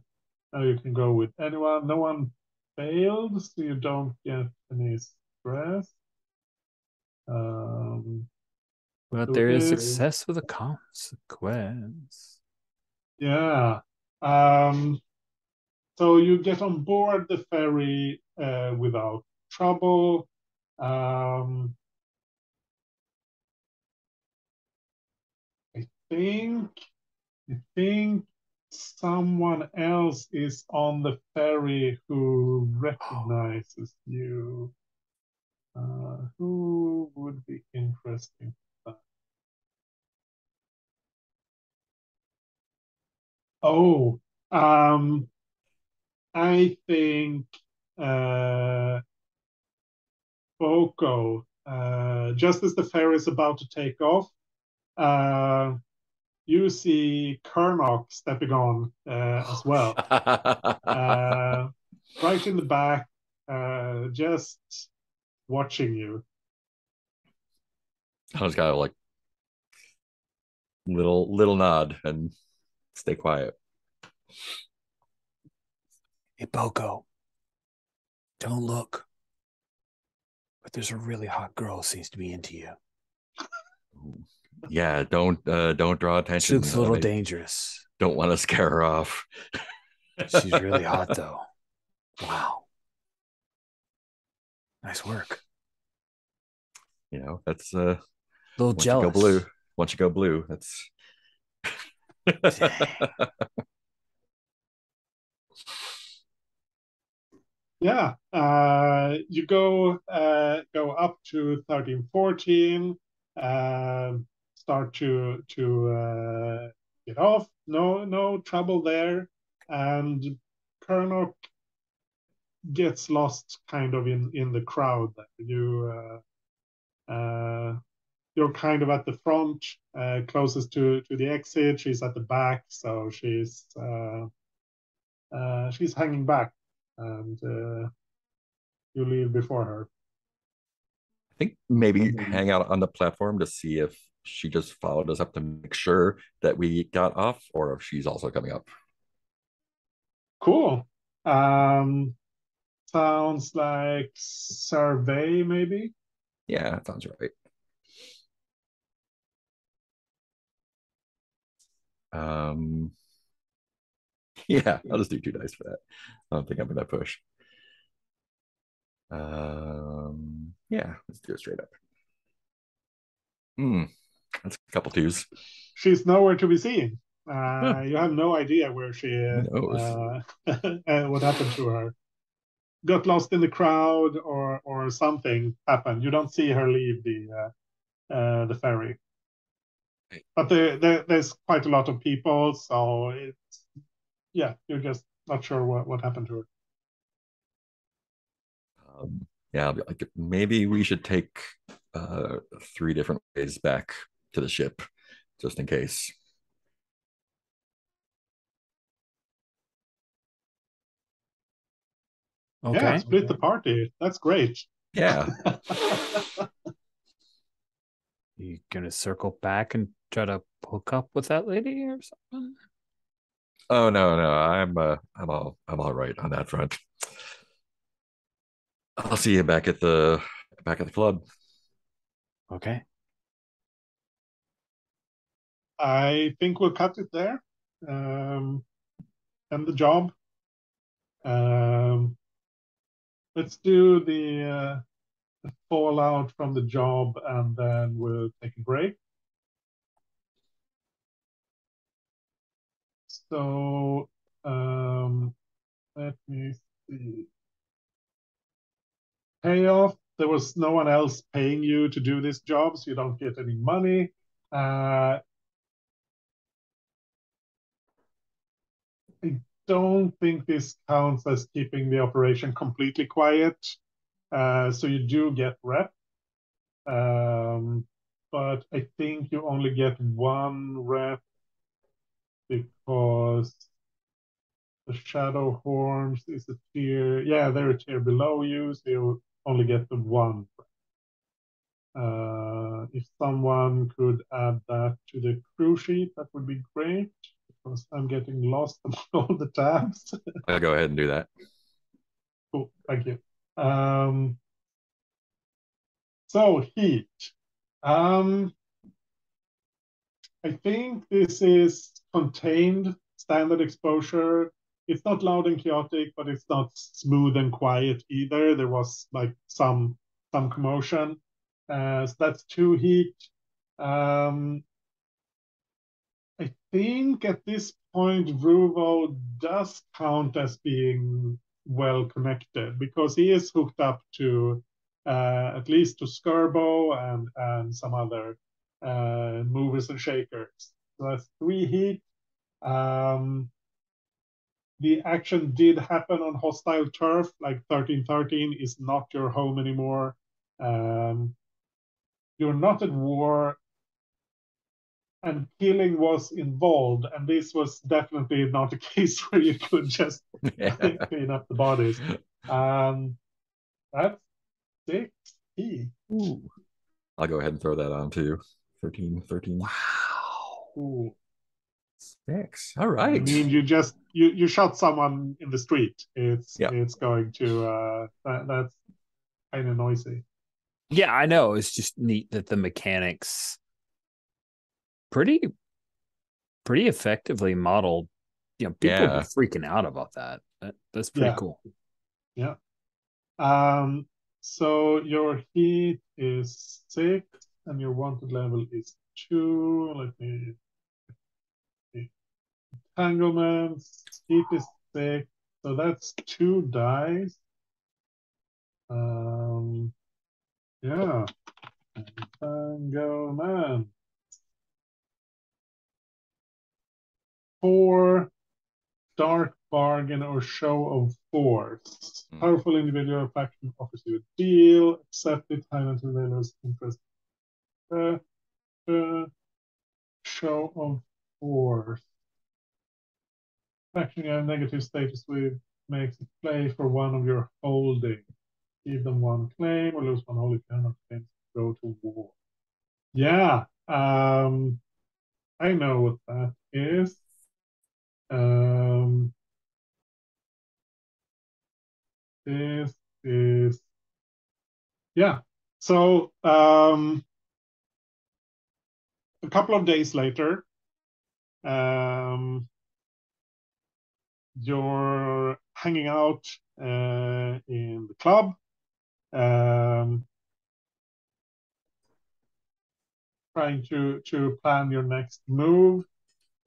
now you can go with anyone. No one failed, so you don't get any stress. Um, But there is success with a consequence. Yeah. Um, so you get on board the ferry uh, without trouble. Um, I think I think someone else is on the ferry who recognizes you. Uh, who would be interesting? Oh, um, I think uh, Boko, uh, just as the ferry is about to take off, uh, you see Karnok stepping on uh, as well, uh, right in the back, uh, just watching you. I kind of like little little nod and stay quiet. Hey, Boko, don't look. But there's a really hot girl who seems to be into you. Yeah, don't uh, don't draw She attention. looks a little I dangerous. don't want to scare her off. She's really hot, though. Wow. Nice work. You know, that's uh A little jealous. you go blue. Once you go blue, that's Yeah, uh, you go uh, go up to 13, 14, um, start to to uh, get off. No no trouble there, and Karnok gets lost kind of in in the crowd. You uh, uh, you're kind of at the front, uh, closest to to the exit. She's at the back, so she's uh, uh, she's hanging back and uh, you leave before her. I think maybe hang out on the platform to see if she just followed us up to make sure that we got off or if she's also coming up. Cool. Um, sounds like survey, maybe. Yeah, that sounds right. Um, yeah, I'll just do two dice for that. I don't think I'm gonna push. Um, yeah, let's do it straight up. Hmm, that's a couple twos. She's nowhere to be seen. Uh, You have no idea where she is, uh, and what happened to her. Got lost in the crowd, or or something happened. You don't see her leave the uh, uh, the ferry. Right. But there, there, there's quite a lot of people, so it's yeah, you're just not sure what, what happened to her. Um, yeah, like maybe we should take uh three different ways back to the ship, just in case. Okay. Yeah, split the party. That's great. Yeah, You gonna circle back and try to hook up with that lady or something? Oh no, no, I'm uh, I'm all I'm all right on that front. I'll see you back at the back at the club. Okay. I think we'll cut it there. Um, and the job. Um, let's do the, uh, the fallout from the job, and then we'll take a break. So um, let me see. Payoff. There was no one else paying you to do this job, so you don't get any money. Uh, I don't think this counts as keeping the operation completely quiet. Uh, so you do get rep. Um, but I think you only get one rep because the shadow horns is a tier. Yeah, they're a tier below you, so you only get the one. Uh, if someone could add that to the crew sheet, that would be great because I'm getting lost among all the tabs. I'll go ahead and do that. Cool, thank you. Um, so heat. Um, I think this is contained standard exposure. It's not loud and chaotic, but it's not smooth and quiet either. There was like some some commotion. Uh, so that's two heat. Um, I think at this point, Vruvo does count as being well connected because he is hooked up to uh, at least to Skirbo and and some other uh, movers and shakers. So that's three heat. Um, the action did happen on hostile turf, like 1313 is not your home anymore. Um, you're not at war, and killing was involved, and this was definitely not a case where you could just clean up the bodies. Um, that's six. I'll go ahead and throw that on too. 13, 13. Wow. Ooh. Six. All I mean, you just you you shot someone in the street. It's Yeah. it's going to uh that, that's kind of noisy. Yeah, I know. It's just neat that the mechanics pretty pretty effectively modeled. You know, people Yeah. were freaking out about that. that that's pretty Yeah. cool. Yeah. Um, so your heat is six, and your wanted level is two. Let me. Entanglements. Heat is six, so that's two dice. Um, yeah. Entanglement. Four dark bargain or show of force. Hmm. Powerful individual faction offers you a deal. Accept it. Highland Surveillance interest. Uh, show of force. Faction a negative status with makes a play for one of your holdings. Give them one claim or lose one holding. Cannot claim. Go to war. Yeah. Um, I know what that is. Um, this is yeah. So um, a couple of days later, um, you're hanging out uh, in the club. Um, trying to to plan your next move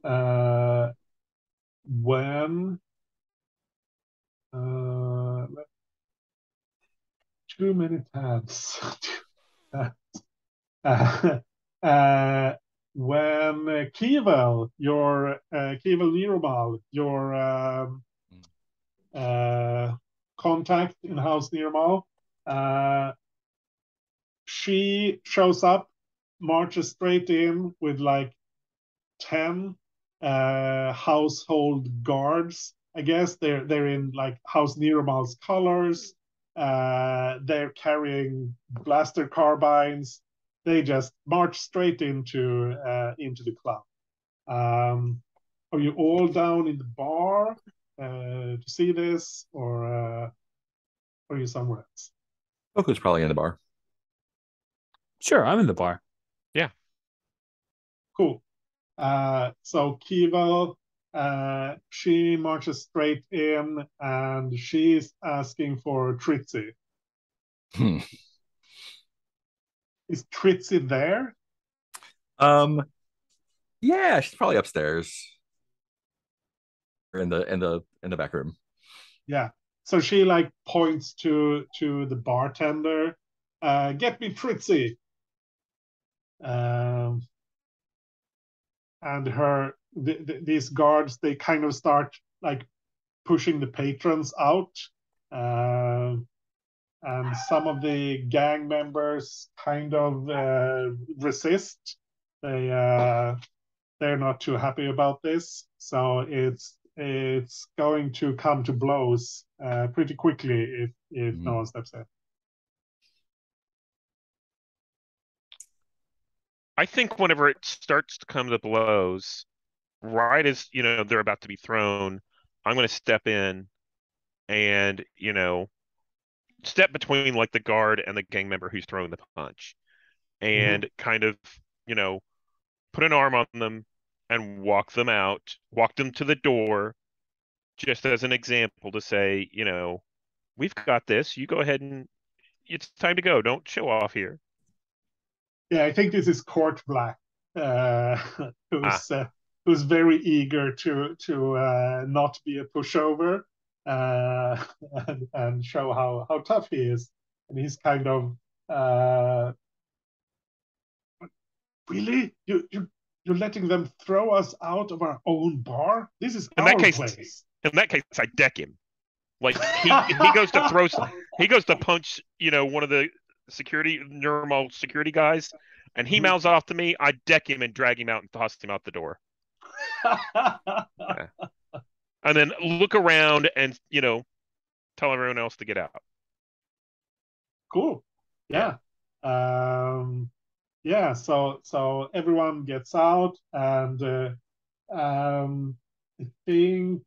uh, when uh, too many tabs. uh, uh, when uh, your uh, Keval Niromal, your um, uh, contact in House Niromal, uh, she shows up, marches straight in with like 10 uh, household guards. I guess they're they're in like House Niromal's colors. Uh, they're carrying blaster carbines. They just march straight into uh, into the club. Um, are you all down in the bar uh, to see this, or uh, are you somewhere else? Boko's probably in the bar. Sure, I'm in the bar. Yeah. Cool. Uh, so Kiva, uh, she marches straight in and she's asking for Tritzy. Hmm. Is Tritzy there? Um, yeah, she's probably upstairs, or in the in the in the back room. Yeah. So she like points to to the bartender. Uh, get me Tritzy. Um, and her th- th- these guards they kind of start like pushing the patrons out. Uh, and some of the gang members kind of uh, resist. They uh, they're not too happy about this, so it's it's going to come to blows uh, pretty quickly if if no Mhm. one steps in. I think whenever it starts to come to blows, right as you know they're about to be thrown, I'm going to step in and you know step between like the guard and the gang member who's throwing the punch, and kind of you know put an arm on them and walk them out, walk them to the door, just as an example to say, you know, we've got this. You go ahead and it's time to go. Don't show off here. Yeah, I think this is Court Black, uh, who's uh, who's very eager to to uh, not be a pushover uh, and, and show how how tough he is, and he's kind of uh, really you you you're letting them throw us out of our own bar. This is In that case- place. In that case, I deck him. Like he he goes to throw he goes to punch, you know, one of the security normal security guys, and he Mhm. mouths off to me. I deck him and drag him out and toss him out the door, and then look around and you know, tell everyone else to get out. cool. Yeah. Um yeah so so everyone gets out and uh, um i think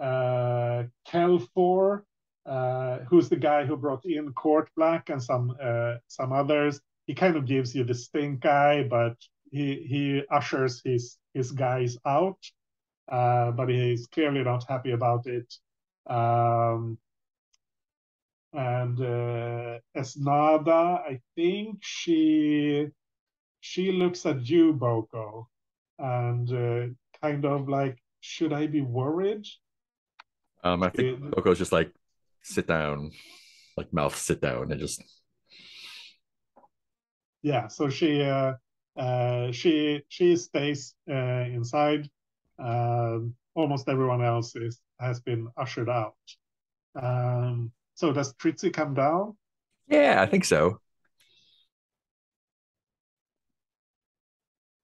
uh kelfor uh who's the guy who brought in court black and some uh some others he kind of gives you the stink eye but he he ushers his his guys out uh but he's clearly not happy about it um and uh, Esnada, I think she she looks at you, Boko, and uh, kind of like, should I be worried? Um, I think Yeah. Boko's just like sit down, like mouth sit down, and just Yeah, so she uh, uh, she she stays uh, inside. Um, almost everyone else is has been ushered out. Um, so does Tritzy come down? yeah, I think so.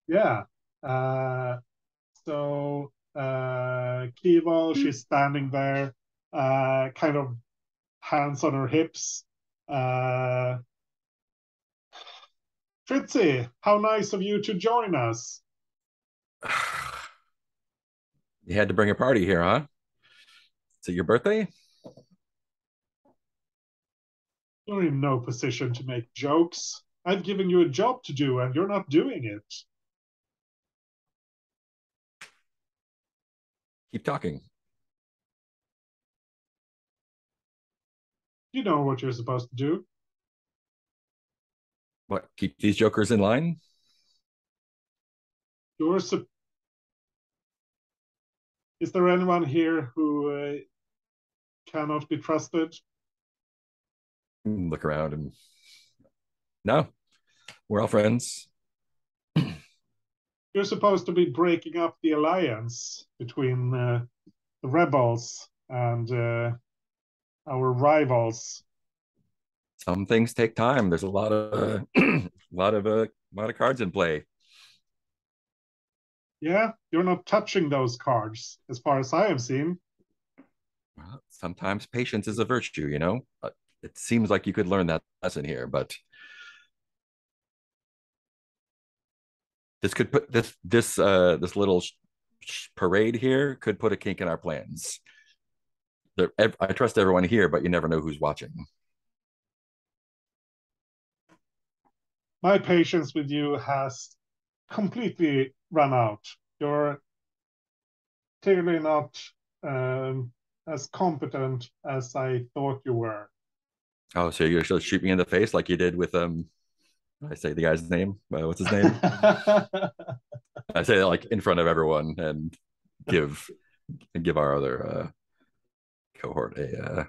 Yeah. Uh, so uh, Keval, she's standing there, uh, kind of hands on her hips. Uh, Tritzy, how nice of you to join us. You had to bring a party here, huh? Is it your birthday? You're in no position to make jokes. I've given you a job to do, and you're not doing it. Keep talking. You know what you're supposed to do. What? Keep these jokers in line? You're sup- Is there anyone here who uh, cannot be trusted? Look around and no, we're all friends. You're supposed to be breaking up the alliance between uh, the rebels and uh, our rivals. Some things take time. There's a lot of a lot of a uh, lot of cards in play. Yeah, you're not touching those cards, as far as I have seen. Well, sometimes patience is a virtue, you know. Uh, it seems like you could learn that lesson here, but this could put this this uh this little parade here could put a kink in our plans. There, I trust everyone here, but you never know who's watching. My patience with you has completely run out. You're clearly not um, as competent as I thought you were. Oh, so you're going to shoot me in the face like you did with um I say the guy's name. Uh, what's his name? I say that like in front of everyone and give give our other uh, cohort a. Uh,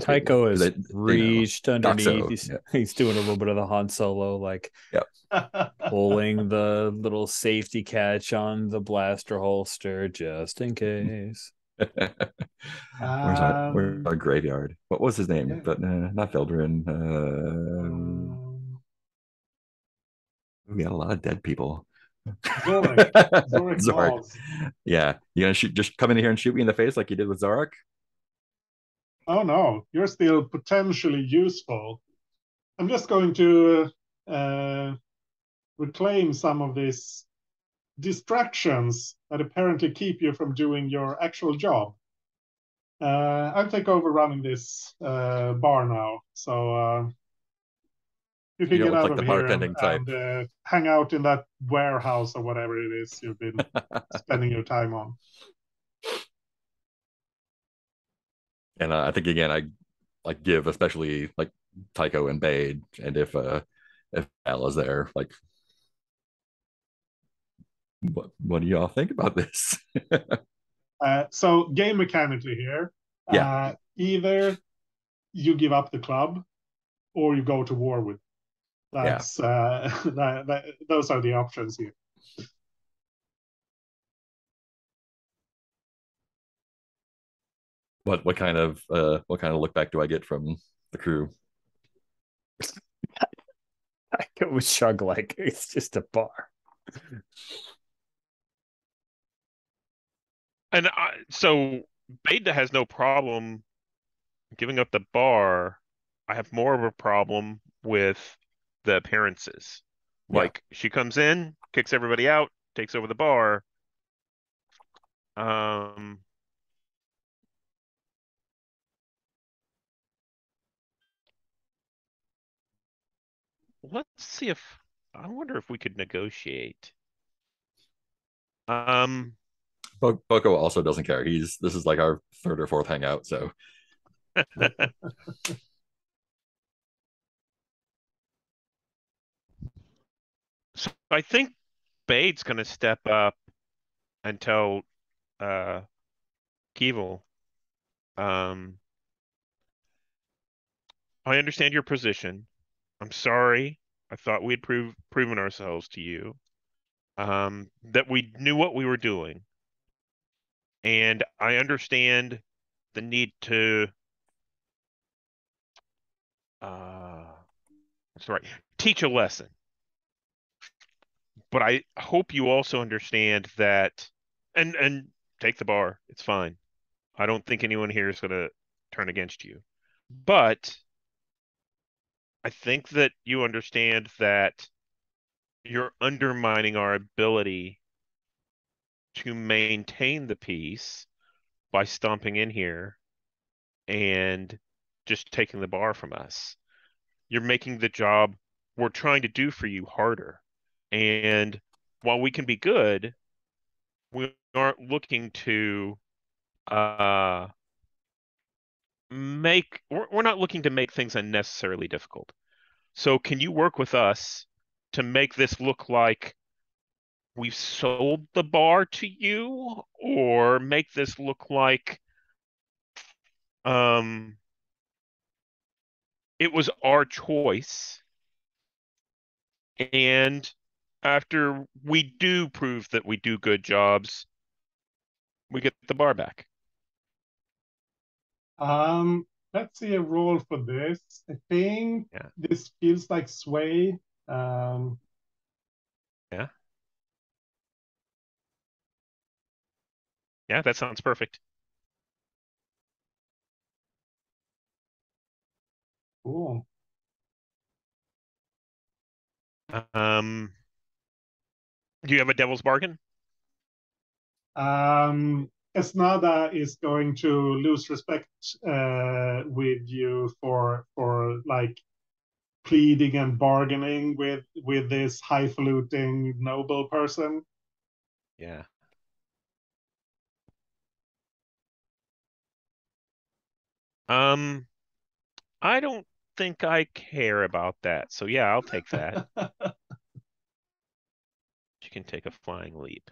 Tycho has reached you know, underneath. He's, yeah. he's doing a little bit of the Han Solo, like yep. pulling the little safety catch on the blaster holster just in case. where's, our, where's, our, graveyard? What was his name? Yeah. But uh, not Feldrin. Uh, we got a lot of dead people. Zorik. Zorik. Zorik. Yeah, you gonna shoot? Just come in here and shoot me in the face like you did with Zarek? Oh no, you're still potentially useful. I'm just going to uh, reclaim some of these distractions that apparently keep you from doing your actual job. Uh, I'll take over running this uh, bar now, so uh, you can you get out like of here and, and uh, hang out in that warehouse or whatever it is you've been spending your time on. And uh, I think again, I like give especially like Tycho and Bade, and if uh if Al is there, like what what do y'all think about this? uh, so game mechanically here, yeah, uh, either you give up the club or you go to war with that's yeah. uh, that, that, those are the options here. What what kind of uh what kind of look back do I get from the crew? I go with shrug like it's just a bar. And I, so Beta has no problem giving up the bar. I have more of a problem with the appearances. Yeah. Like she comes in, kicks everybody out, takes over the bar. Um Let's see if I wonder if we could negotiate. Um Boko also doesn't care. He's this is like our third or fourth hangout, so So I think Bade's going to step up and tell uh, Keevil, um, I understand your position. I'm sorry. I thought we had prove, proven ourselves to you, um, that we knew what we were doing. And I understand the need to, uh, sorry, teach a lesson but I hope you also understand that, and and take the bar. It's fine. I don't think anyone here is going to turn against you, but I think that you understand that you're undermining our ability to maintain the peace by stomping in here and just taking the bar from us. You're making the job we're trying to do for you harder. And while we can be good, we aren't looking to uh make we're, we're not looking to make things unnecessarily difficult. So can you work with us to make this look like we've sold the bar to you or make this look like um it was our choice and after we do prove that we do good jobs we get the bar back Um, let's see a roll for this. I think Yeah. this feels like sway. Um, yeah Yeah, that sounds perfect cool. um do you have a devil's bargain Um, Esnada is going to lose respect uh, with you for for like pleading and bargaining with with this highfalutin noble person. yeah um i don't think i care about that so yeah i'll take that you can take a flying leap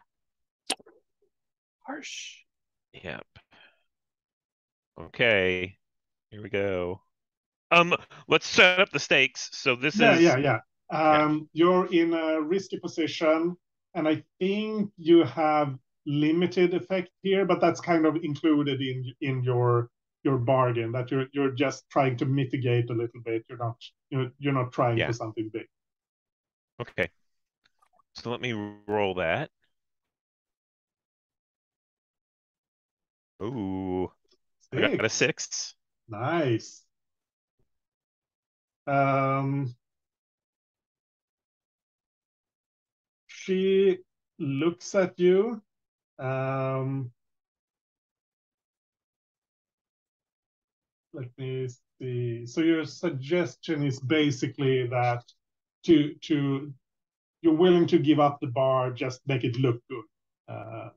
Harsh. Yep. Okay. Here we go. Um, let's set up the stakes. So this yeah, is yeah, yeah. Um, You're in a risky position, and I think you have limited effect here, but that's kind of included in in your your bargain. That you're you're just trying to mitigate a little bit. You're not you're you're not trying Yeah. for something big. okay. So let me roll that. Ooh, I got a Six. six. Nice. Um, she looks at you. Um, let me see. So your suggestion is basically that to to you're willing to give up the bar, just make it look good. Uh,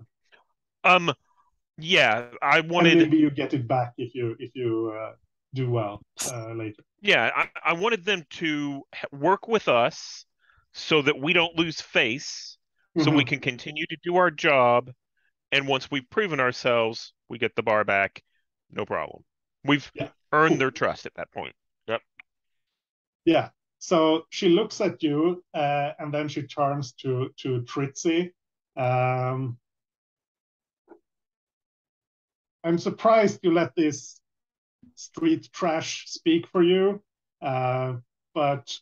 Um, yeah, I and wanted. maybe you get it back if you if you uh, do well uh, later. Yeah, I, I wanted them to work with us so that we don't lose face, so we Mhm. can continue to do our job. And once we've proven ourselves, we get the bar back. No problem. We've Yeah, earned their trust at that point. Yep. Yeah. So she looks at you, uh, and then she turns to to Tritzy. Um, I'm surprised you let this street trash speak for you, uh, but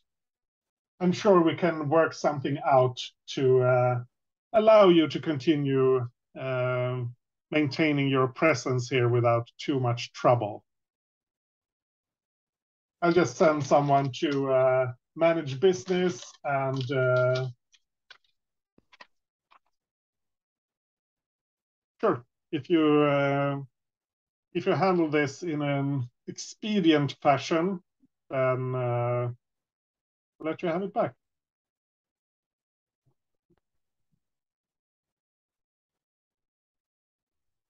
I'm sure we can work something out to uh, allow you to continue um, maintaining your presence here without too much trouble. I'll just send someone to uh, manage business and uh, sure if you uh, if you handle this in an expedient fashion, then uh, let you have it back.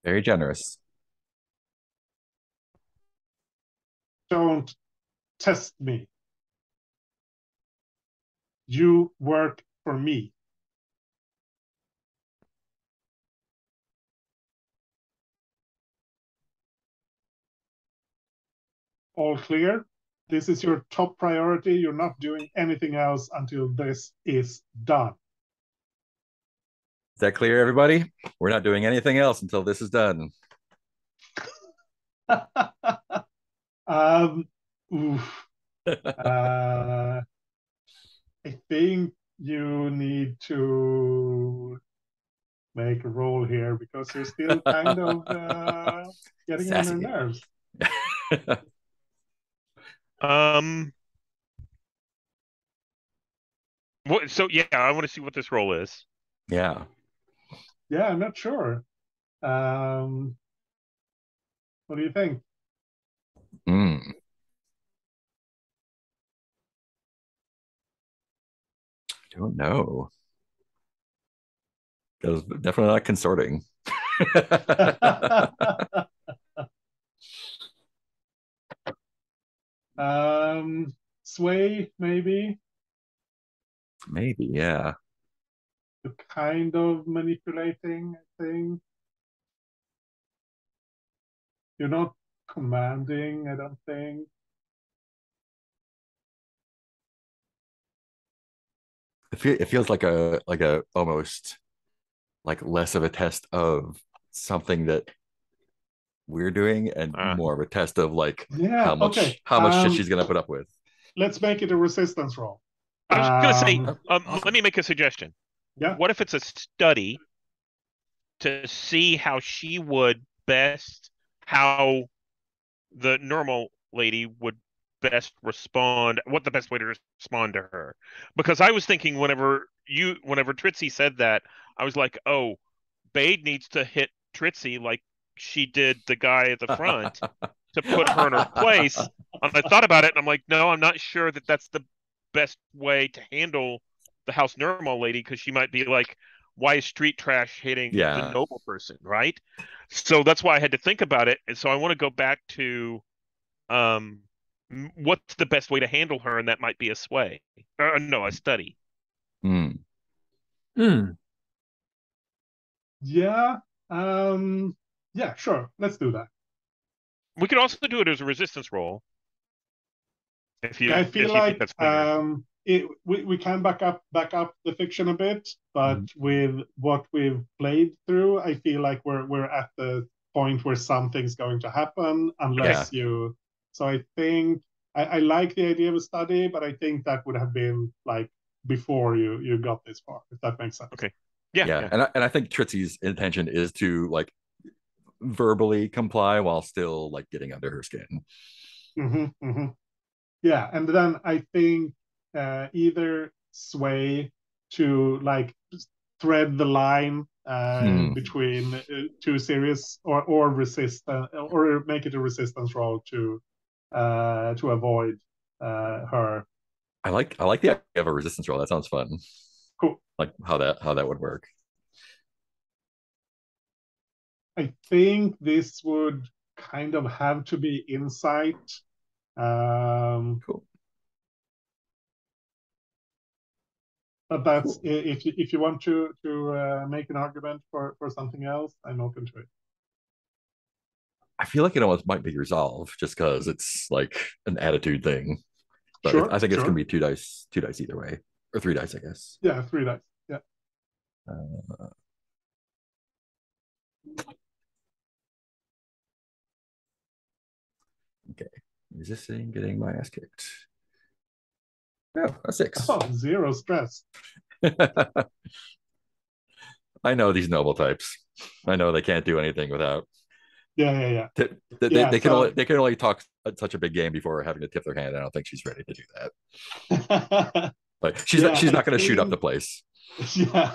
Very generous. Don't test me. You work for me. All clear? This is your top priority. You're not doing anything else until this is done. Is that clear, everybody? We're not doing anything else until this is done. um, oof. Uh, I think you need to make a roll here because you're still kind of uh, getting on Sassy. their nerves. Um. What? So yeah, I want to see what this roll is. Yeah. Yeah, I'm not sure. Um. What do you think? Mm. I don't know. It was definitely not consorting. um, sway maybe. Maybe, yeah. You're kind of manipulating, I think. You're not commanding, I don't think. It, feel, it feels like a like a almost like less of a test of something that we're doing and Ah. more of a test of like Yeah, how much okay. how much Um, shit she's gonna put up with. Let's make it a resistance roll. I was gonna say, Um, um, let me make a suggestion. Yeah. What if it's a study to see how she would best, how the normal lady would best respond, what the best way to respond to her? Because I was thinking whenever you, whenever Tritzy said that, I was like, oh, Bade needs to hit Tritzy like she did the guy at the front to put her in her place. And I thought about it, and I'm like, no, I'm not sure that that's the best way to handle the house normal lady because she might be like, why is street trash hitting Yeah. the noble person, right? So that's why I had to think about it, and so I want to go back to, um, what's the best way to handle her, and that might be a sway, or no, a study. Hmm. Hmm. Yeah. Um, yeah, sure. Let's do that. We could also do it as a resistance roll. If you, I if feel you like um, it, we, we can back up back up the fiction a bit, but Mm-hmm. with what we've played through, I feel like we're we're at the point where something's going to happen unless you. So I think I, I like the idea of a study, but I think that would have been like before you you got this far, if that makes sense. Okay. yeah, yeah, yeah. and I, and I think Tritzy's intention is to like verbally comply while still like getting under her skin. hmm hmm Yeah, and then I think uh, either sway to like thread the line uh, Hmm. between uh, two series, or or resist, uh, or make it a resistance roll to uh, to avoid uh, her. I like I like the idea of a resistance roll. That sounds fun. Cool. Like how that how that would work. I think this would kind of have to be insight. Um, Cool. but that's i if you, if you want to to uh, make an argument for for something else, I'm open to it. I feel like it almost might be resolved just because it's like an attitude thing. But Sure, I think it's sure. gonna be two dice, two dice either way, or three dice, I guess. Yeah, three dice. Yeah. Uh, okay, resisting getting my ass kicked. No, a six. Oh, zero stress. I know these noble types. I know they can't do anything without. Yeah, yeah, yeah. They, they, Yeah, they can so- only they can only talk such a big game before having to tip their hand. I don't think she's ready to do that. Like she's Yeah, she's not going to shoot up the place. yeah.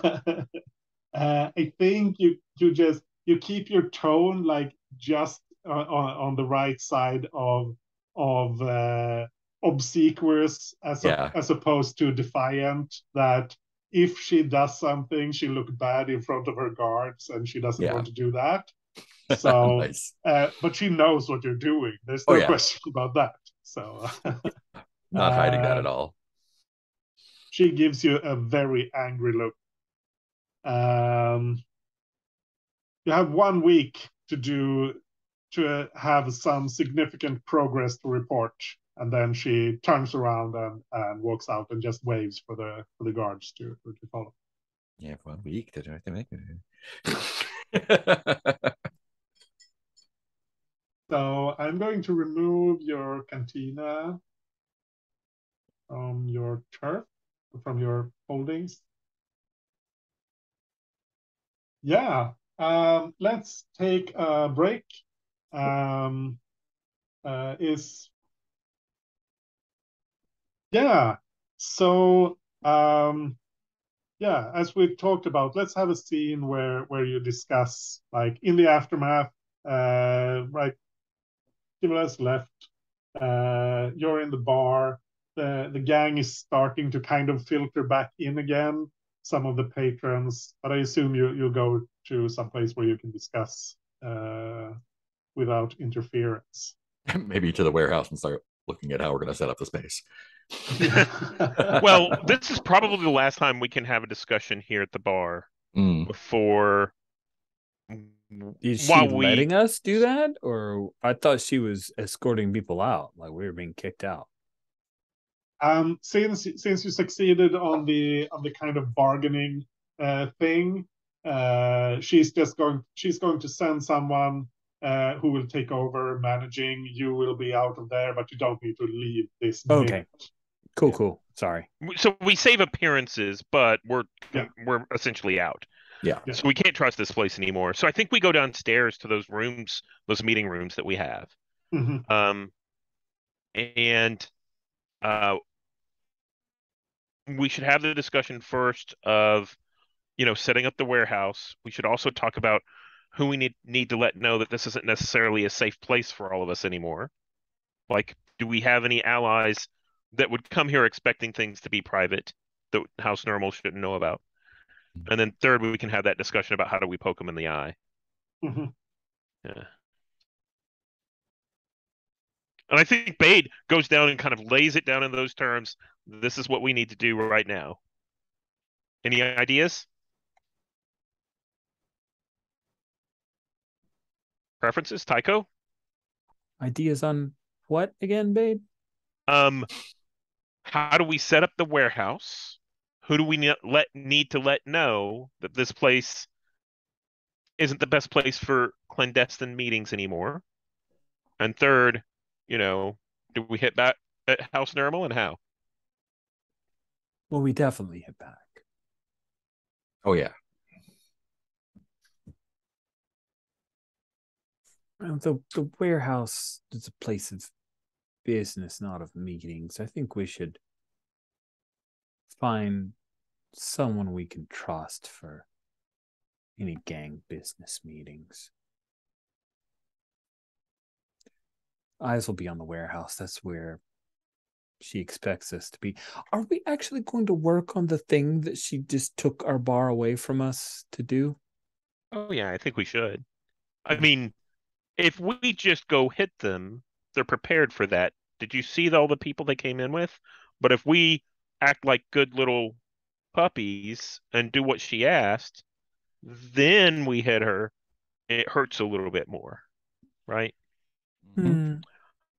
Uh, I think you you just you keep your tone like just on, on the right side of of uh, obsequious as a- as opposed to defiant. That if she does something, she look bad in front of her guards, and she doesn't Yeah. want to do that. So, nice. uh, but she knows what you're doing. There's Oh, no yeah. question about that. So. Not hiding that Uh, at all. she gives you a very angry look. Um, you have one week to do to have some significant progress to report, and then she turns around and, and walks out and just waves for the for the guards to to follow. Yeah, one week to do it to make it. So I'm going to remove your cantina from your turf, from your holdings. Yeah, um, let's take a break. Um, uh, is yeah. So um, yeah, as we've talked about, let's have a scene where where you discuss like in the aftermath. Uh, right, Kivalas left. Uh, you're in the bar. the the gang is starting to kind of filter back in again. Some of the patrons, but I assume you you'll go to some place where you can discuss uh, without interference. Maybe to the warehouse and start looking at how we're going to set up the space. well, this is probably the last time we can have a discussion here at the bar Mm. before. Is she while we letting us do that, or I thought she was escorting people out, like we were being kicked out? Um, since since you succeeded on the on the kind of bargaining uh, thing, uh, she's just going she's going to send someone uh, who will take over managing. You will be out of there, but you don't need to leave this. Okay. minute. Cool, Yeah. cool. Sorry. so we save appearances, but we're Yeah. we're essentially out. Yeah. Yeah. So we can't trust this place anymore. So I think we go downstairs to those rooms, those meeting rooms that we have. Mhm. Um, and uh, we should have the discussion first of, you know, setting up the warehouse. We should also talk about who we need need to let know that this isn't necessarily a safe place for all of us anymore. Like, do we have any allies that would come here expecting things to be private that House Normal shouldn't know about? And then third, we can have that discussion about how do we poke them in the eye. Mhm. Yeah. And I think Bade goes down and kind of lays it down in those terms. This is what we need to do right now. Any ideas? Preferences, Tycho? Ideas on what again, babe? Um, how do we set up the warehouse? Who do we ne- let need to let know that this place isn't the best place for clandestine meetings anymore? And third, you know, do we hit back at House Normal and how? Well, we definitely hit back. Oh yeah. Well, the the warehouse is a place of business, not of meetings. I think we should find someone we can trust for any gang business meetings. Eyes will be on the warehouse. That's where she expects us to be. Are we actually going to work on the thing that she just took our bar away from us to do? Oh yeah, I think we should. I mean, if we just go hit them, they're prepared for that. Did you see all the people they came in with? But if we act like good little puppies and do what she asked, then we hit her. It hurts a little bit more, right? Hmm.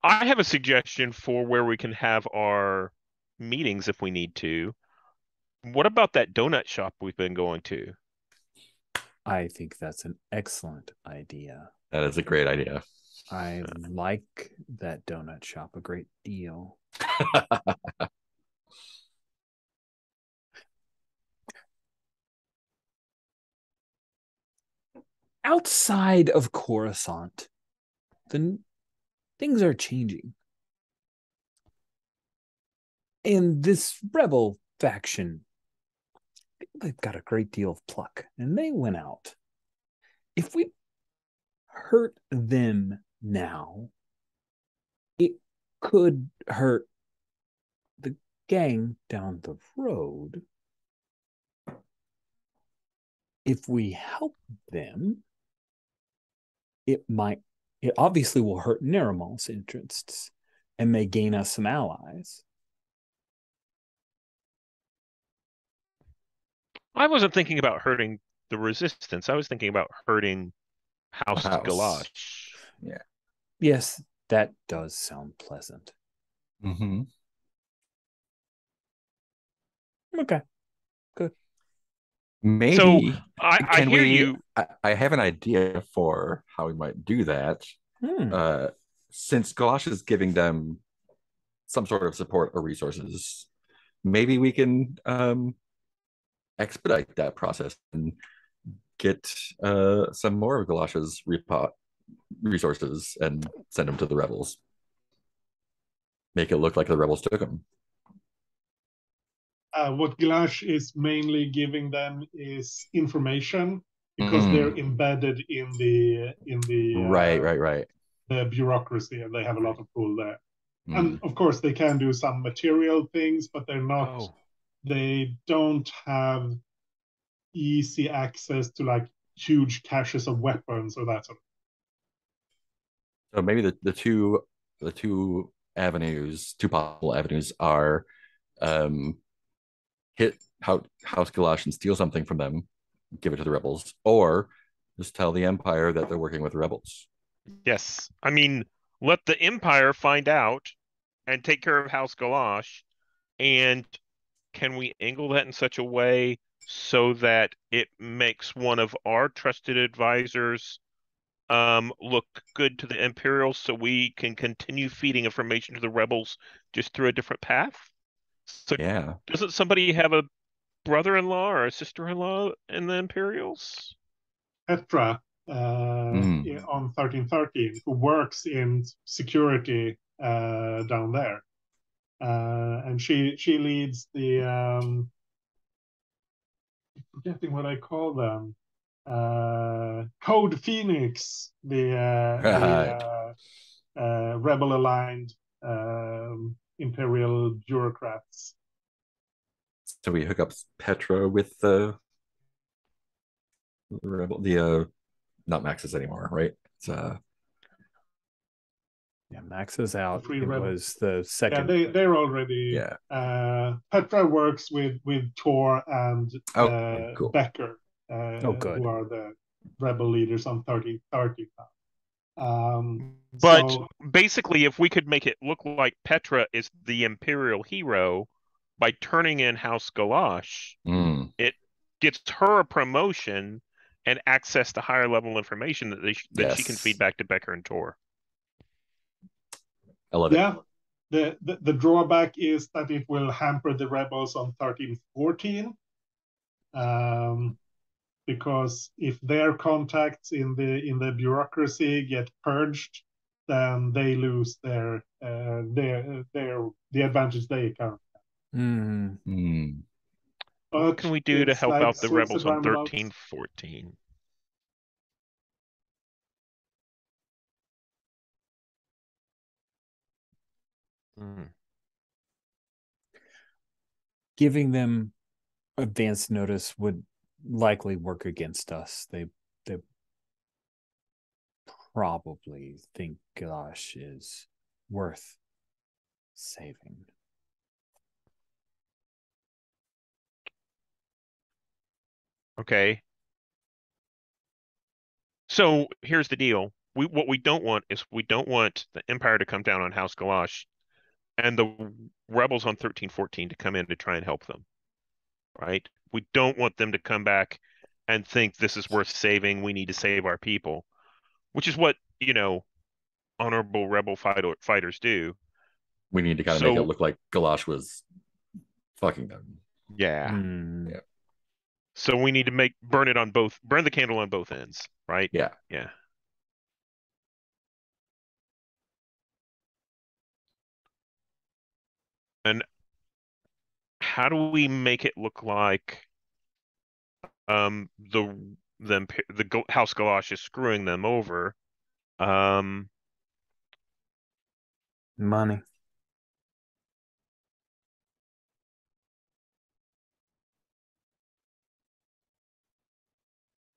I have a suggestion for where we can have our meetings if we need to. What about that donut shop we've been going to? I think that's an excellent idea. That is a great idea. I like that donut shop a great deal. Outside of Coruscant, the things are changing. And this rebel faction, they've got a great deal of pluck, and they went out. If we hurt them now, it could hurt the gang down the road. If we help them, it might, it obviously will hurt Nerimal's interests and may gain us some allies. I wasn't thinking about hurting the resistance. I was thinking about hurting House, House. Galash. Yes, that does sound pleasant. hmm Okay. Good. Maybe I, I hear we- you. I, I have an idea for how we might do that. Hmm. Uh, since Galash is giving them some sort of support or resources, maybe we can um, expedite that process and get uh, some more of Galash's repot resources and send them to the rebels. Make it look like the rebels took them. Uh, what Glash is mainly giving them is information because Mm. they're embedded in the in the uh, Right, right, right. the bureaucracy and they have a lot of pull there. Mm. and of course they can do some material things, but they're not. Oh, They don't have easy access to like huge caches of weapons or that sort of. So maybe the, the two the two avenues, two possible avenues are um hit House House Galash and steal something from them, give it to the rebels, or just tell the Empire that they're working with the rebels. yes. I mean, let the Empire find out and take care of House Galash. And can we angle that in such a way so that it makes one of our trusted advisors um look good to the Imperials so we can continue feeding information to the rebels just through a different path? So Yeah. doesn't somebody have a brother-in-law or a sister-in-law in the Imperials? Petra uh, Mm. on 1313, who works in security uh, down there. Uh, and she she leads the um, forgetting what I call them. Uh, Code Phoenix, the, uh, the Right. uh, uh, rebel aligned um, imperial bureaucrats. So we hook up Petra with the the rebel the uh not Maxis anymore, right? It's uh Yeah, Max is out. Free it rebel. was the second. Yeah, they they're already. yeah. Uh, Petra works with with Tor and Oh, uh, cool. Becker, uh, Oh, good. who are the rebel leaders on 1330 now. Um, But so- basically, if we could make it look like Petra is the Imperial hero by turning in House Galash, Mm, gets her a promotion and access to higher level information that they sh- that she can feed back to Becker and Tor. I love yeah. it. The, the, the drawback is that it will hamper the rebels on 13 14 um, because if their contacts in the in the bureaucracy get purged then they lose their uh, their their the advantage they currently have mm. What can we do to help like out the rebels on 13 14 Mm. Giving them advance notice would likely work against us. They they probably think Gosh is worth saving. Okay. So here's the deal. We what we don't want is we don't want the Empire to come down on House Galash and the rebels on 1314 to come in to try and help them. Right? We don't want them to come back and think this is worth saving. We need to save our people, which is what, you know, honorable rebel fighter, fighters do. We need to kind of make it look like Galash was fucking them. Yeah. Mm, Yeah. So we need to make burn it on both burn the candle on both ends, right? Yeah. Yeah. And how do we make it look like um the the the House Galash is screwing them over? Um money.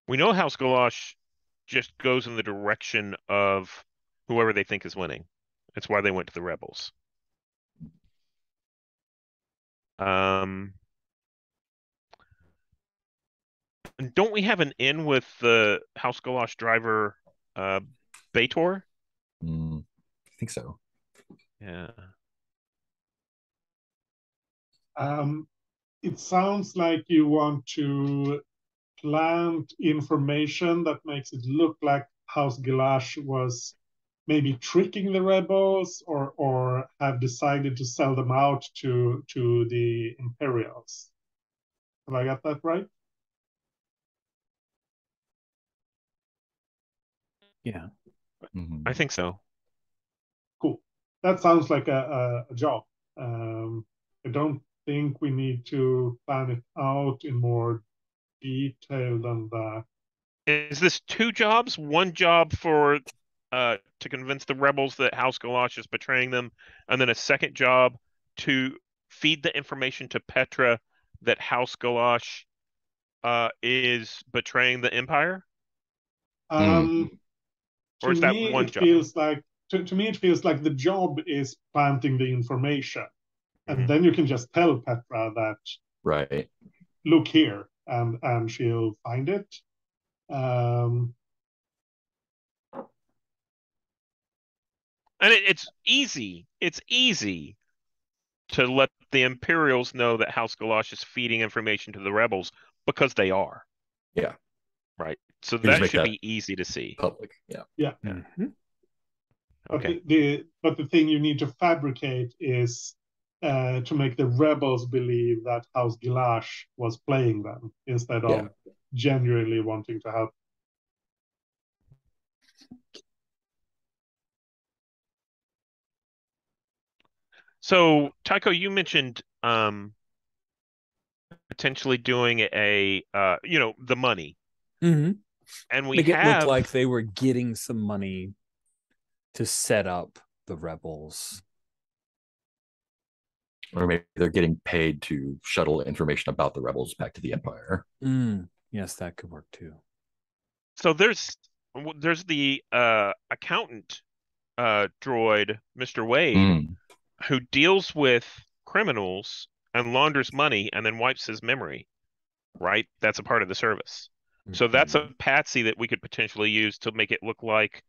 we know House Galash just goes in the direction of whoever they think is winning. That's why they went to the rebels. Um, and don't we have an in with the House Galash driver, uh, Bator? Mm. I think so. Yeah. Um, it sounds like you want to plant information that makes it look like House Galash was maybe tricking the rebels or or have decided to sell them out to to the Imperials. Have I got that right? Yeah. Mhm. I think so. Cool. That sounds like a, a, a job. Um, I don't think we need to plan it out in more detail than that. Is this two jobs? One job for uh, to convince the rebels that House Galosh is betraying them, and then a second job to feed the information to Petra that House Galosh uh, is betraying the Empire? Um, Or is that me, one it job? feels like to, to me it feels like the job is planting the information, and Mhm. then you can just tell Petra that Right. look here, and and she'll find it. Um, And it, it's easy. It's easy to let the Imperials know that House Galosh is feeding information to the rebels because they are. Yeah. Right. So that should that- be easy to see. Public. Yeah. Mhm. but Okay. the, the but the thing you need to fabricate is uh, to make the rebels believe that House Gilash was playing them instead of Yeah. genuinely wanting to help. So, Tycho, you mentioned um potentially doing a uh you know the money, mm-hmm. and we Make it have look like they were getting some money to set up the rebels. Or maybe they're getting paid to shuttle information about the rebels back to the Empire. Mm, yes, that could work too. so there's there's the uh accountant uh droid, Mr. Wade, Mm. Who deals with criminals and launders money and then wipes his memory. Right? That's a part of the service. So mm-hmm. that's a patsy that we could potentially use to make it look like,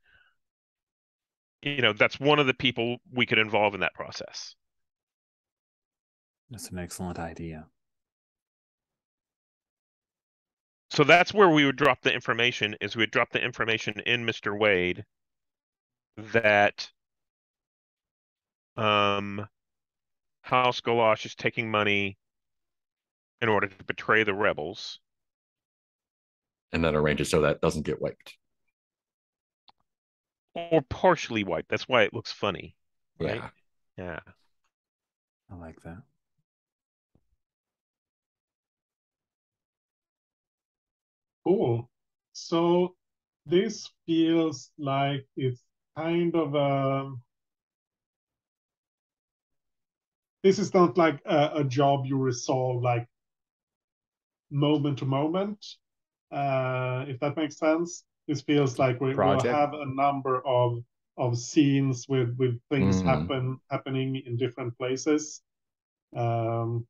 you know, that's one of the people we could involve in that process. That's an excellent idea. So that's where we would drop the information is we would drop the information in Mr. Wade that um House Galosh is taking money in order to betray the rebels. And then arrange it so that doesn't get wiped. Or partially wiped. That's why it looks funny. Right. Yeah. Yeah. I like that. Cool. So this feels like it's kind of a. This is not like a, a job you resolve like moment to moment, uh, if that makes sense. This feels like we will have a number of of scenes with with things Mm. happen happening in different places. Um,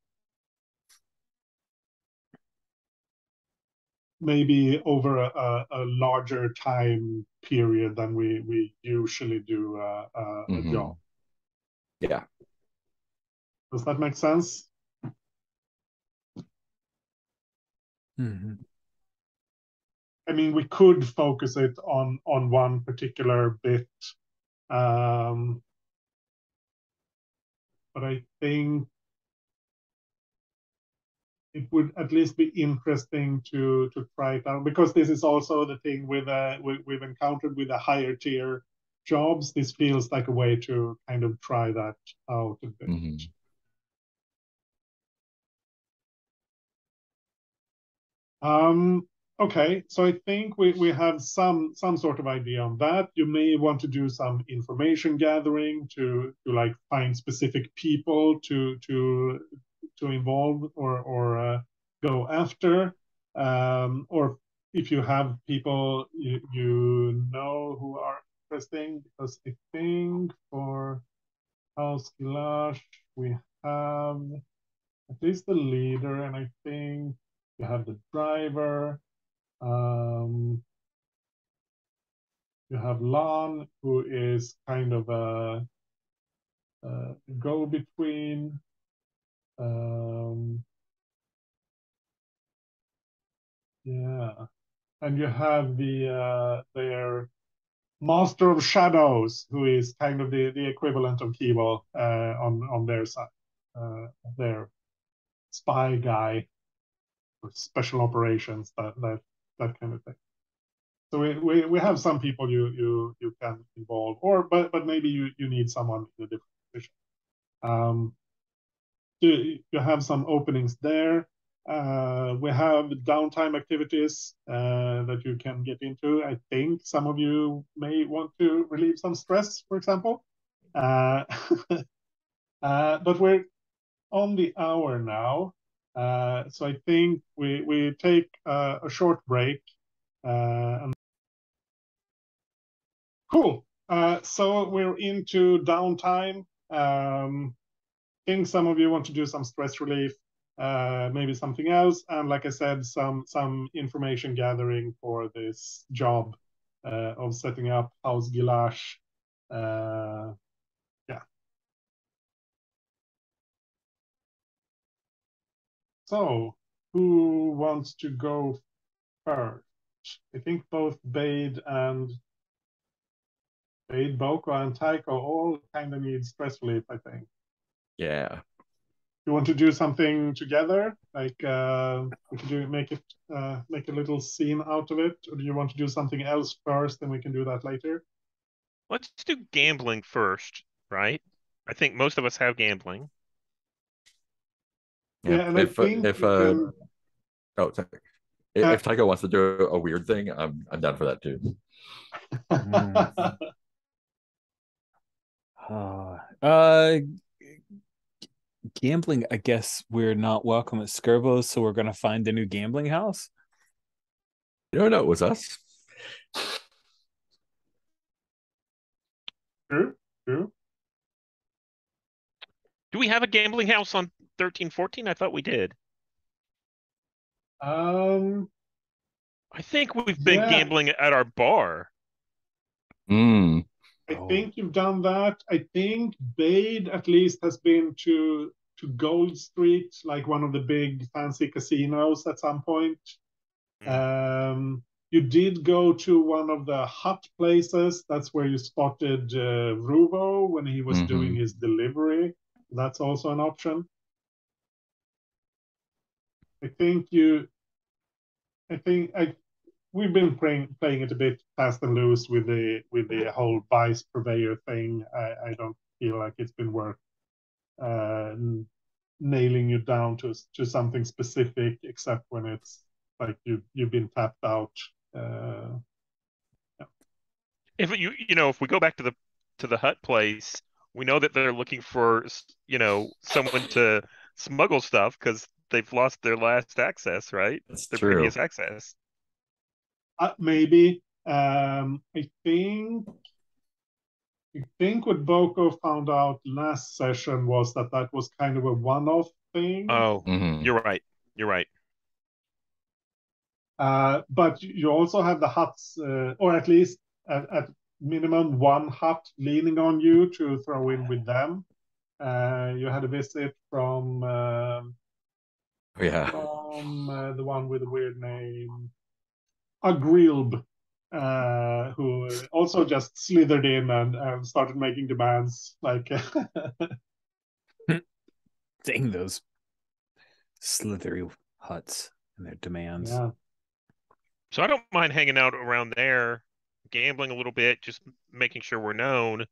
maybe over a, a, a larger time period than we, we usually do uh, uh, a Mhm. job. Yeah. Does that make sense? hmm I mean, we could focus it on on one particular bit, um, but I think it would at least be interesting to to try it out because this is also the thing with uh we, we've encountered with the higher tier jobs. This feels like a way to kind of try that out a bit. Mhm. Um, okay, so I think we, we have some some sort of idea on that. You may want to do some information gathering to to like find specific people to to to involve or or uh, go after. Um, or if you have people you, you know who are interesting, because I think for House Gilash we have at least the leader, and I think you have the driver. Um, you have Lan, who is kind of a, a go-between. Um, yeah, and you have the uh, their Master of Shadows, who is kind of the, the equivalent of Keeble uh, on on their side, uh, their spy guy special operations, that that that kind of thing. So we, we, we have some people you you you can involve, or but but maybe you, you need someone in a different position. Um, you, you have some openings there. Uh, we have downtime activities uh, that you can get into. I think some of you may want to relieve some stress, for example. Uh, uh but we're on the hour now, so I think we we take a short break. And... Cool. so we're into downtime. Um, I think some of you want to do some stress relief uh, maybe something else, and like I said, some some information gathering for this job uh, of setting up House Gilash. Uh, yeah. So, who wants to go first? I think both Bade and Bade, Boko, and Tycho all kind of need stress relief. I think. Yeah you want to do something together like uh, we can do make it uh, make a little scene out of it or do you want to do something else first and we can do that later let's do gambling first right i think most of us have gambling yeah, yeah and if, I uh, think if uh can... oh sorry. If, uh, if Tycho wants to do a weird thing, I'm I'm down for that too. uh, uh gambling, I guess we're not welcome at Skirbo, so we're gonna find a new gambling house. You don't know it was us. True, true. Do we have a gambling house on thirteen fourteen? I thought we did. Um, I think we've been yeah. gambling at our bar. Hmm. I oh. think you've done that. I think Bade at least has been to to Gold Street, like one of the big fancy casinos at some point. Mm. Um, you did go to one of the Hutt places. That's where you spotted uh, Vruvo when he was mm-hmm. doing his delivery. That's also an option. I think you. I think I we've been playing playing it a bit fast and loose with the with the whole vice purveyor thing. I, I don't feel like it's been worth uh, nailing you down to to something specific, except when it's like you you've been tapped out. Uh, yeah. If you you know if we go back to the to the Hutt place, we know that they're looking for you know someone to smuggle stuff because they've lost their last access, right? That's their true. previous access. Uh, maybe. Um, I think. I think what Boko found out last session was that that was kind of a one-off thing. Oh, mm-hmm. you're right. You're right. Uh, but you also have the Hutts, uh, or at least at, at, minimum one Hutt leaning on you to throw in with them. Uh, you had a visit from. Um, yeah. From uh, the one with the weird name. Agrilb, uh, who also just slithered in and, and started making demands. Like, dang those slithery Hutts and their demands. Yeah. So I don't mind hanging out around there, gambling a little bit, just making sure we're known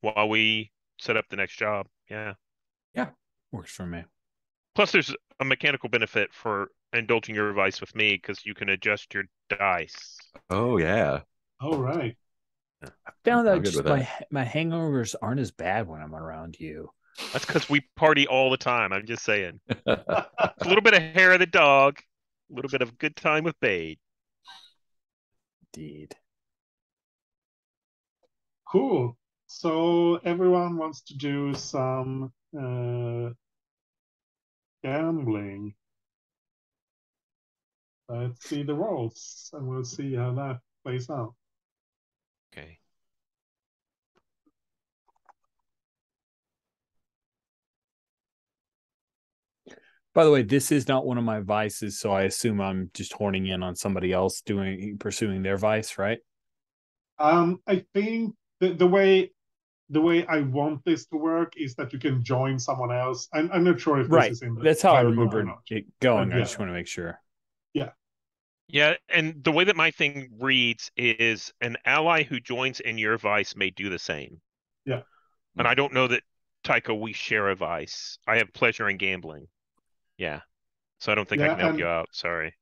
while we set up the next job. Yeah. Yeah. Works for me. Plus, there's a mechanical benefit for indulging your vice with me because you can adjust your dice. Oh yeah. All right. I found out just my that. my hangovers aren't as bad when I'm around you. That's because we party all the time. I'm just saying. a little bit of hair of the dog, a little bit of good time with Bade. Indeed. Cool. So everyone wants to do some uh, gambling. Let's see the rolls, and we'll see how that plays out. Okay. By the way, this is not one of my vices, so I assume I'm just horning in on somebody else doing pursuing their vice, right? Um, I think the, the way the way I want this to work is that you can join someone else. I'm, I'm not sure if right. this is in the That's how I remember it going. I just want to make sure. Yeah. Yeah, and the way that my thing reads is an ally who joins in your vice may do the same. Yeah. And I don't know that Tycho we share a vice. I have pleasure in gambling. Yeah. so I don't think I can help you out. Sorry.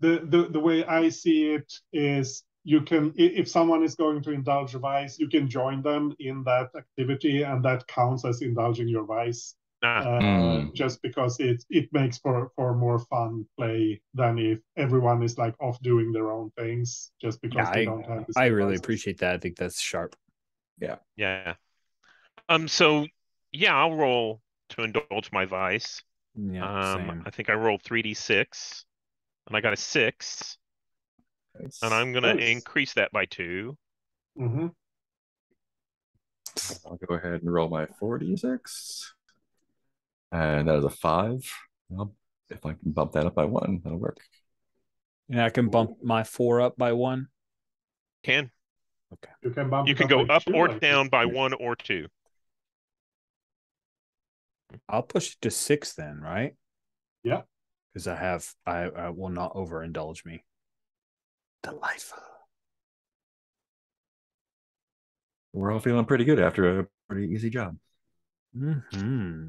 the the the way I see it is you can if someone is going to indulge a vice, you can join them in that activity, and that counts as indulging your vice. Nah, Uh, Mm. Just because it it makes for for more fun play than if everyone is like off doing their own things just because Yeah, they I- don't have. the I same really vices. appreciate that. I think that's sharp. Yeah. Yeah. Um. So yeah, I'll roll to indulge my vice. Yeah, Um. same. I think I rolled three d six, and I got a six, Nice. and I'm gonna Nice. increase that by two. Mhm. I'll go ahead and roll my 46. And that is a five. Well, if I can bump that up by one, that'll work. And I can bump my four up by one. Can Okay. You can bump. you can go by up or I down by one or two. I'll push it to six then, right? Yeah. Because I have I, I will not overindulge me. Delightful. We're all feeling pretty good after a pretty easy job. hmm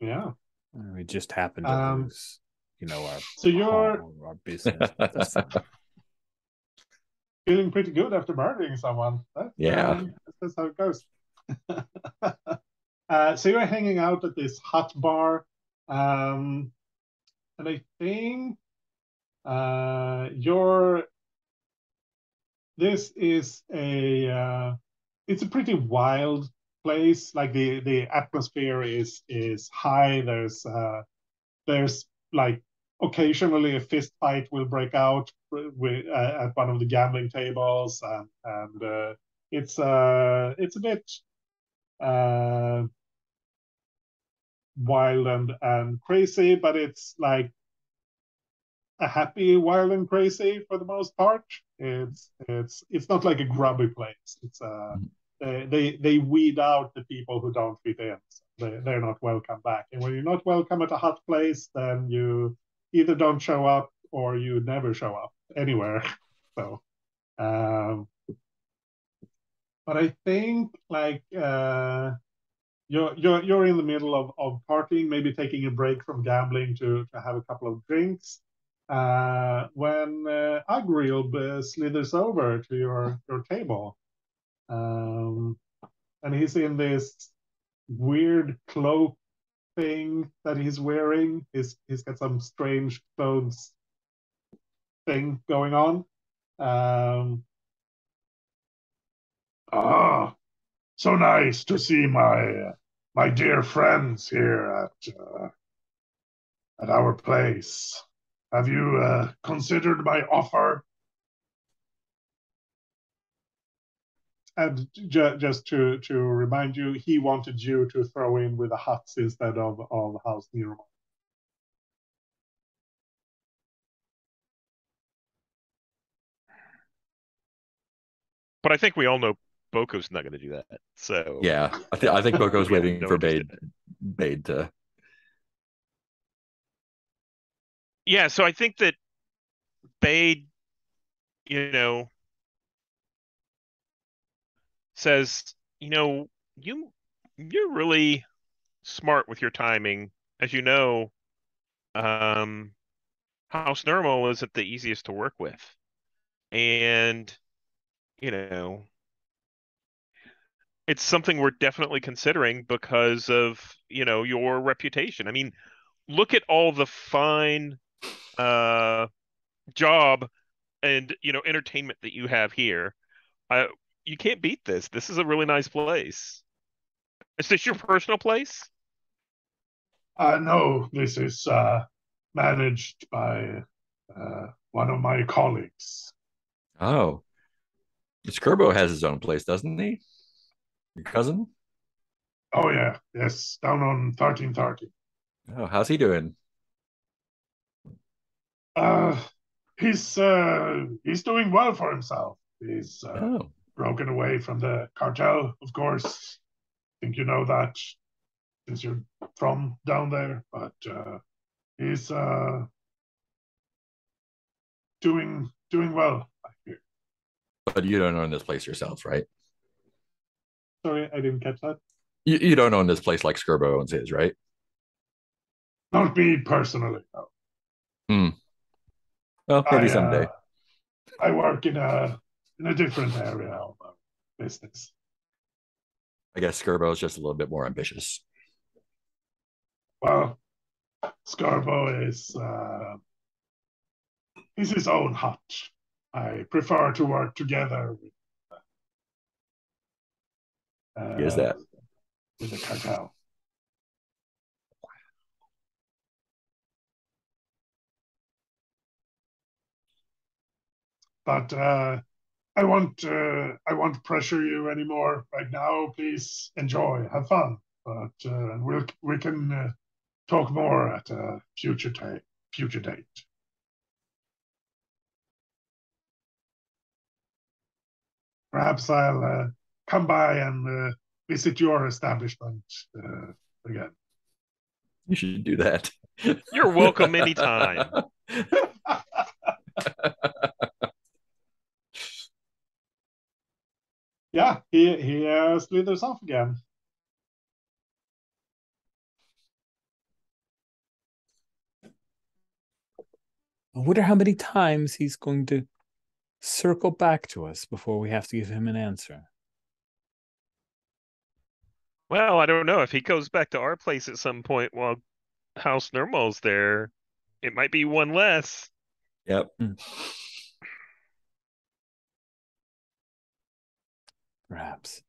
Yeah. We just happened to Um, lose, you know, our So you're home, our business. Feeling pretty good after murdering someone. That's, Yeah. uh, that's how it goes. uh, so you're hanging out at this hot bar, um, and I think uh, you're. This is a. Uh, it's a pretty wild place. Like the the atmosphere is is high. There's uh, there's like occasionally a fist fight will break out with, uh, at one of the gambling tables, and, and uh, it's uh, it's a bit uh, wild and and crazy, but it's like a happy wild and crazy for the most part. It's it's it's not like a grubby place. It's uh they they, they weed out the people who don't fit in. So they they're not welcome back. And when you're not welcome at a hot place, then you either don't show up or you never show up anywhere. So, um, but I think like uh, you're you're you're in the middle of of partying, maybe taking a break from gambling to to have a couple of drinks. Uh, when uh, Agriel uh, slithers over to your your table, um, and he's in this weird cloak thing that he's wearing. He's he's got some strange clothes thing going on. Um, ah, so nice to see my my dear friends here at uh, at our place. Have you uh, considered my offer? And ju- just to to remind you, he wanted you to throw in with the Hutts instead of of House Nero. But I think we all know Boko's not going to do that. So Yeah, I, th- I think Boko's waiting no for Bade, Bade to. Yeah. So I think that Bade, you know, says, you know, you you're really smart with your timing. As you know, um, House Nermal isn't the easiest to work with, and you know, it's something we're definitely considering because of you know your reputation. I mean, look at all the fine uh job and you know entertainment that you have here. Uh, you can't beat this. This is a really nice place. Is this your personal place? Uh, no, this is uh, managed by uh, one of my colleagues. Oh, Skirbo has his own place, doesn't he? Your cousin? Oh yeah, yes, down on thirteen thirty. Oh, how's he doing? Uh, he's uh, he's doing well for himself. He's uh, Oh, broken away from the cartel, of course. I think you know that since you're from down there, but uh, he's uh, doing doing well. But you don't own this place yourself, right? Sorry, I didn't catch that. You, you don't own this place like Skirbo owns his, right? Not me personally. No. Well, maybe I, someday. uh, I work in a in a different area of uh, business. I guess Skirbo is just a little bit more ambitious. Well, Skirbo is uh, he's his own Hutt. I prefer to work together with. Uh, is that. with the cartel. But uh, I won't. Uh, I won't pressure you anymore right now. Please enjoy, have fun. But uh, we'll we can uh, talk more at a future date. Future date. Perhaps I'll uh, come by and uh, visit your establishment uh, again. You should do that. You're welcome anytime. Yeah, he he uh, slithers off again. I wonder how many times he's going to circle back to us before we have to give him an answer. Well, I don't know. If he goes back to our place at some point while House Nermal's there, it might be one less. Yep. Perhaps.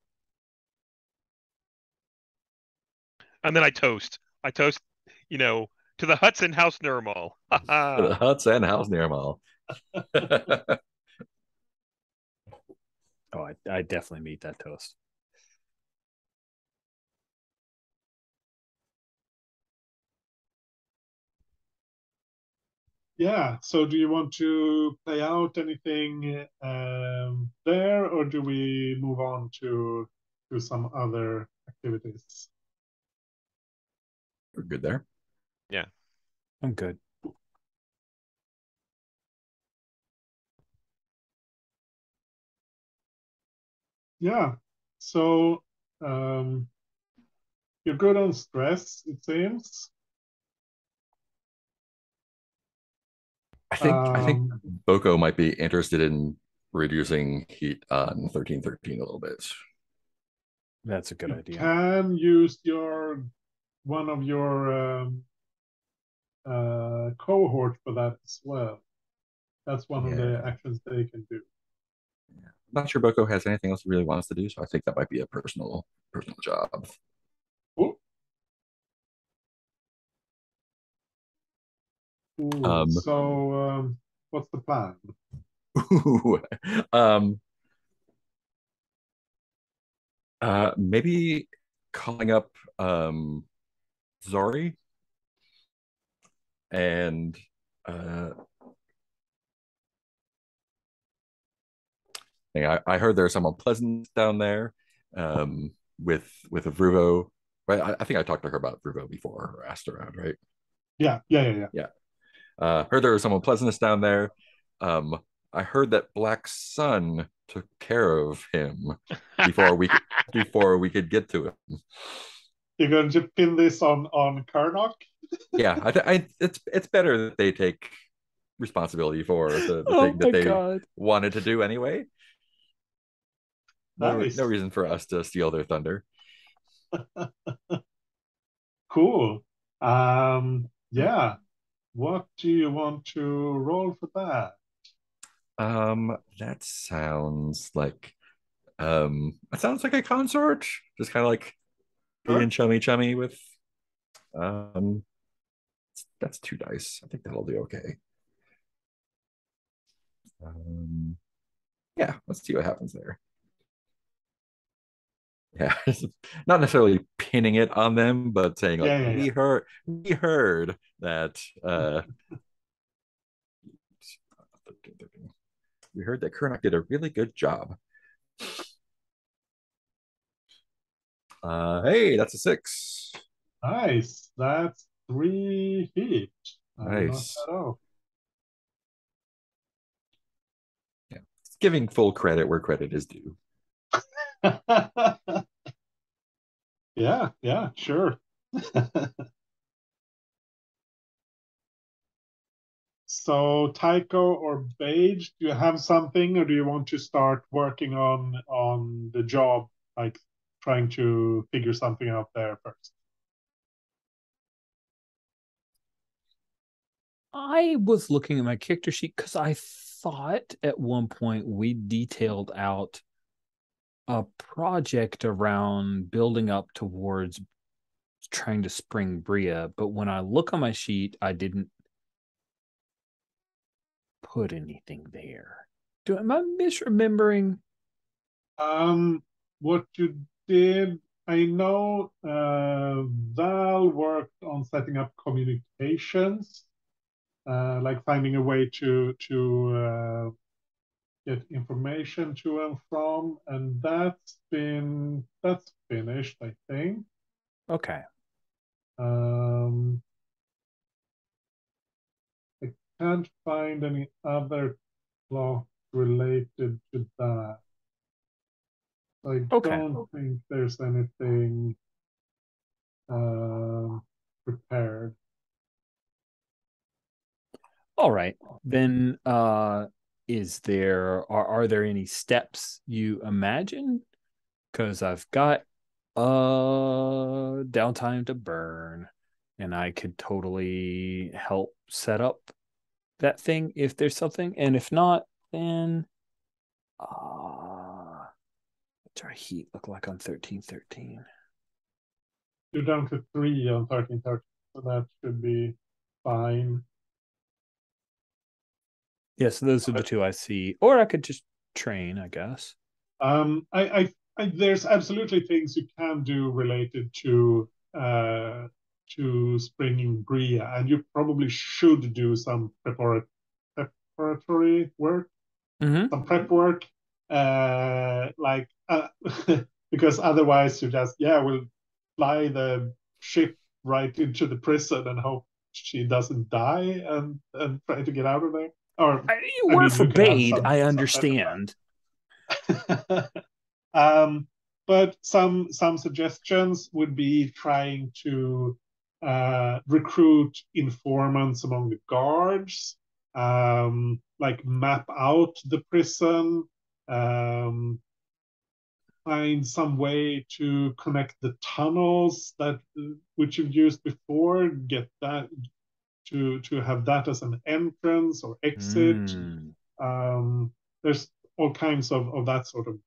And then I toast. I toast, you know, to the Hutts and House Nermal. Ha the Hutts and house Nermal. Oh, I, I definitely meet that toast. Yeah. So, do you want to play out anything um, there, or do we move on to to some other activities? We're good there. Yeah. I'm good. Yeah. So, um, you're good on stress, it seems. I think I think Um, Boko might be interested in reducing heat on thirteen thirteen a little bit. That's a good you idea. can use your one of your um, uh, cohort for that as well. That's one of the actions they can do. Yeah. I'm Not sure Boko has anything else he really wants to do, so I think that might be a personal personal job. Cool. Um, so, um, what's the plan? Ooh. um uh maybe calling up um Zori and uh. I, I heard there's some unpleasant down there um with with a Vruvo. Right, I, I think I talked to her about Vruvo before or asked around, right? Yeah, yeah, yeah, yeah. Uh, heard there was some unpleasantness down there. Um, I heard that Black Sun took care of him before we could, before we could get to him. You're going to pin this on on Karnok? Yeah, I, th- I it's it's better that they take responsibility for the, the Oh thing that they god. wanted to do anyway. No, Nice. no reason for us to steal their thunder. Cool. Um, yeah. What do you want to roll for that? Um, that sounds like um that sounds like a consort. Just kind of like Sure. being chummy chummy with um that's two dice. I think that'll do okay. Um yeah, let's see what happens there. Yeah, not necessarily pinning it on them, but saying like Yeah, yeah, we yeah. heard we heard that uh we heard that Karnok did a really good job. Uh hey, that's a six. Nice. That's three feet. Nice. out. It's giving full credit where credit is due. yeah, yeah, sure. so Tycho or Bade, do you have something, or do you want to start working on on the job, like trying to figure something out there first? I was looking at my character sheet because I thought at one point we detailed out a project around building up towards trying to spring Bria, but when I look on my sheet, I didn't put anything there. Do am I misremembering? Um, what you did, I know uh, Val worked on setting up communications, uh, like finding a way to to uh, get information to and from, and that's been that's finished, I think. Okay. Um, I can't find any other plot related to that. I Okay. don't think there's anything uh, prepared. All right. Then uh is there are are there any steps you imagine? Cuz I've got uh downtime to burn and I could totally help set up that thing if there's something and if not then uh what's our heat look like on 1313? You're down to three on 1313 so that should be fine. Yeah, so those are the two I see. Or I could just train, I guess. Um, I, I, I, there's absolutely things you can do related to uh, to springing Bria, and you probably should do some prepara- preparatory work, Mhm. some prep work, uh, like uh, because otherwise you just yeah we'll fly the ship right into the prison and hope she doesn't die and and try to get out of there. Or I, you I were mean, you forbade, some- I understand. um, but some some suggestions would be trying to uh, recruit informants among the guards, um, like map out the prison, um, find some way to connect the tunnels that which you've used before, get that to to have that as an entrance or exit Mm. um, there's all kinds of, of that sort of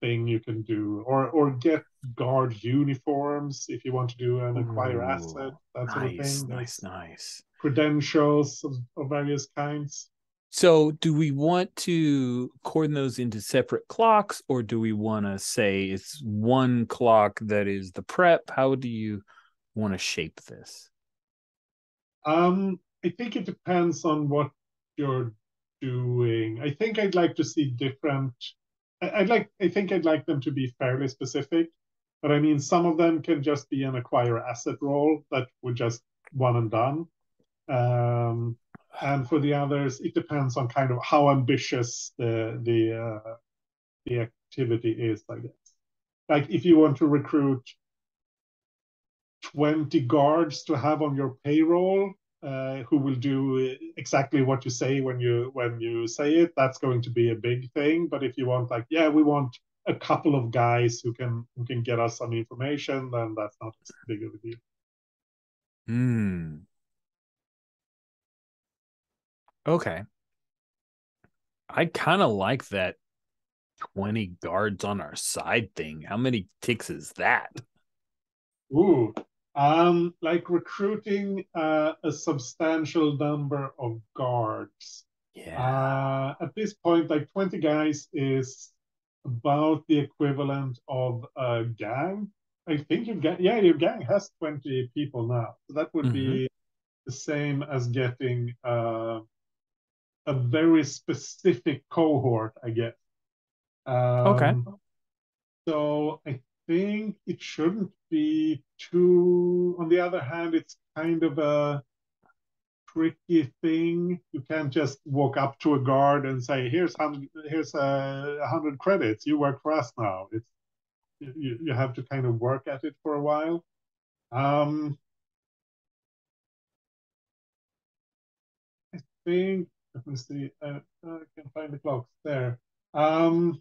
thing you can do or or get guard uniforms if you want to do an acquire Ooh, asset that sort of nice, thing nice, nice. credentials of, of various kinds So, do we want to cordon those into separate clocks, or do we want to say it's one clock that is the prep? How do you want to shape this? Um i think it depends on what you're doing. I think i'd like to see different i'd like i think i'd like them to be fairly specific but i mean some of them can just be an acquire asset role that would just one and done. Um and for the others it depends on kind of how ambitious the the uh, the activity is i guess. Like if you want to recruit 20 guards to have on your payroll uh, who will do exactly what you say when you when you say it that's going to be a big thing but if you want like yeah we want a couple of guys who can who can get us some information then that's not as big of a deal Hmm. Okay. I kind of like that 20 guards on our side thing. How many ticks is that? Ooh, um, like recruiting uh, a substantial number of guards. Yeah. Uh, at this point, like 20 guys is about the equivalent of a gang. I think your gang, yeah, your gang has 20 people now. So that would be the same as getting uh, a very specific cohort, I guess. Um, Okay. So I think it shouldn't be too. On the other hand, it's kind of a tricky thing. You can't just walk up to a guard and say, "Here's hundred, here's a hundred credits. You work for us now." It's you, you have to kind of work at it for a while. Um, I think. Let me see. Uh, I can find the clocks there. Um,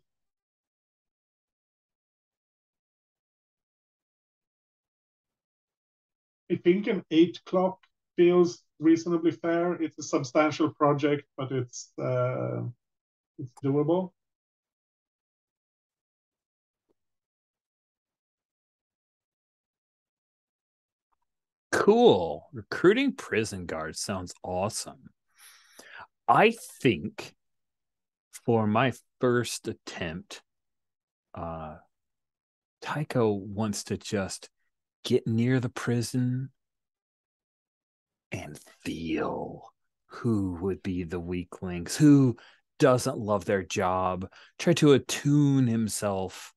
I think an eight clock feels reasonably fair. It's a substantial project, but it's uh, it's doable. Cool. Recruiting prison guards sounds awesome. I think for my first attempt, uh, Tycho wants to just get near the prison and feel who would be the weaklings, who doesn't love their job, try to attune himself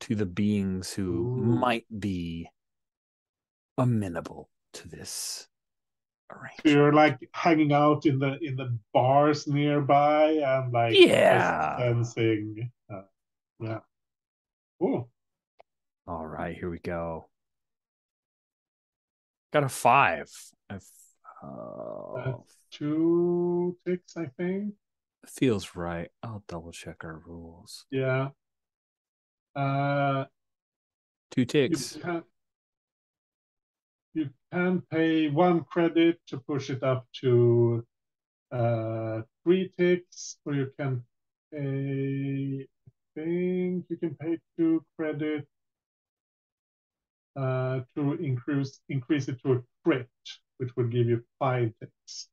to the beings who Ooh. might be amenable to this arrangement. you're like hanging out in the in the bars nearby and like Yeah. sensing. Uh, yeah. Oh, All right, here we go. Got a five. I've, uh, two ticks, I think. feels right. I'll double check our rules. Yeah. Uh, Two you ticks. can you can pay one credit to push it up to uh three ticks, or you can pay. I think you can pay two credit uh to increase increase it to a crit, which would give you five ticks.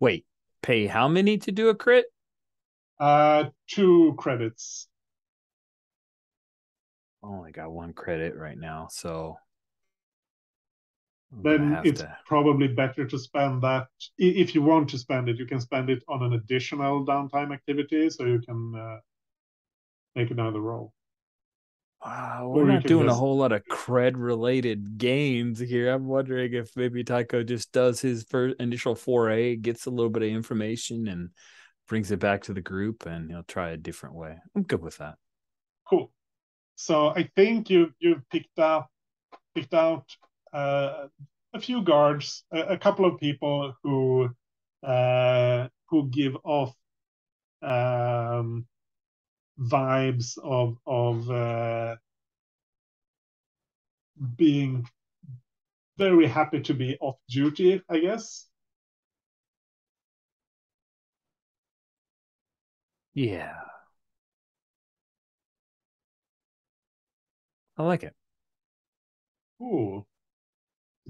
Wait, pay how many to do a crit? Uh, two credits. I only got one credit right now, so I'm then it's to. probably better to spend that if you want to spend it you can spend it on an additional downtime activity so you can uh, make another roll Wow, we're not doing a whole lot of cred related gains here. I'm wondering if maybe Tycho just does his first initial foray, gets a little bit of information, and brings it back to the group, and he'll try a different way. I'm good with that. cool so i think you you've picked up picked out uh, a few guards a, a couple of people who uh, who give off um, vibes of of uh, being very happy to be off duty, I guess. Yeah. I like it. Ooh,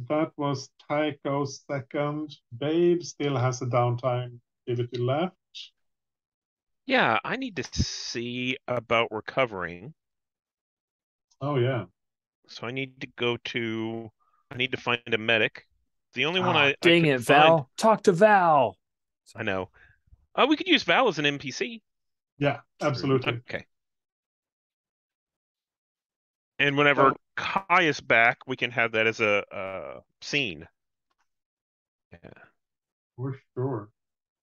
that was Tycho's second. Bade still has a downtime activity left. Yeah, I need to see about recovering. Oh yeah. So I need to go to. I need to find a medic. The only one Ah, I I dang could it, find- Val. Talk to Val. I know. Uh, we could use Val as an NPC. Yeah, absolutely. Okay. And whenever Oh. Kai is back, we can have that as a uh, scene. Yeah. For sure.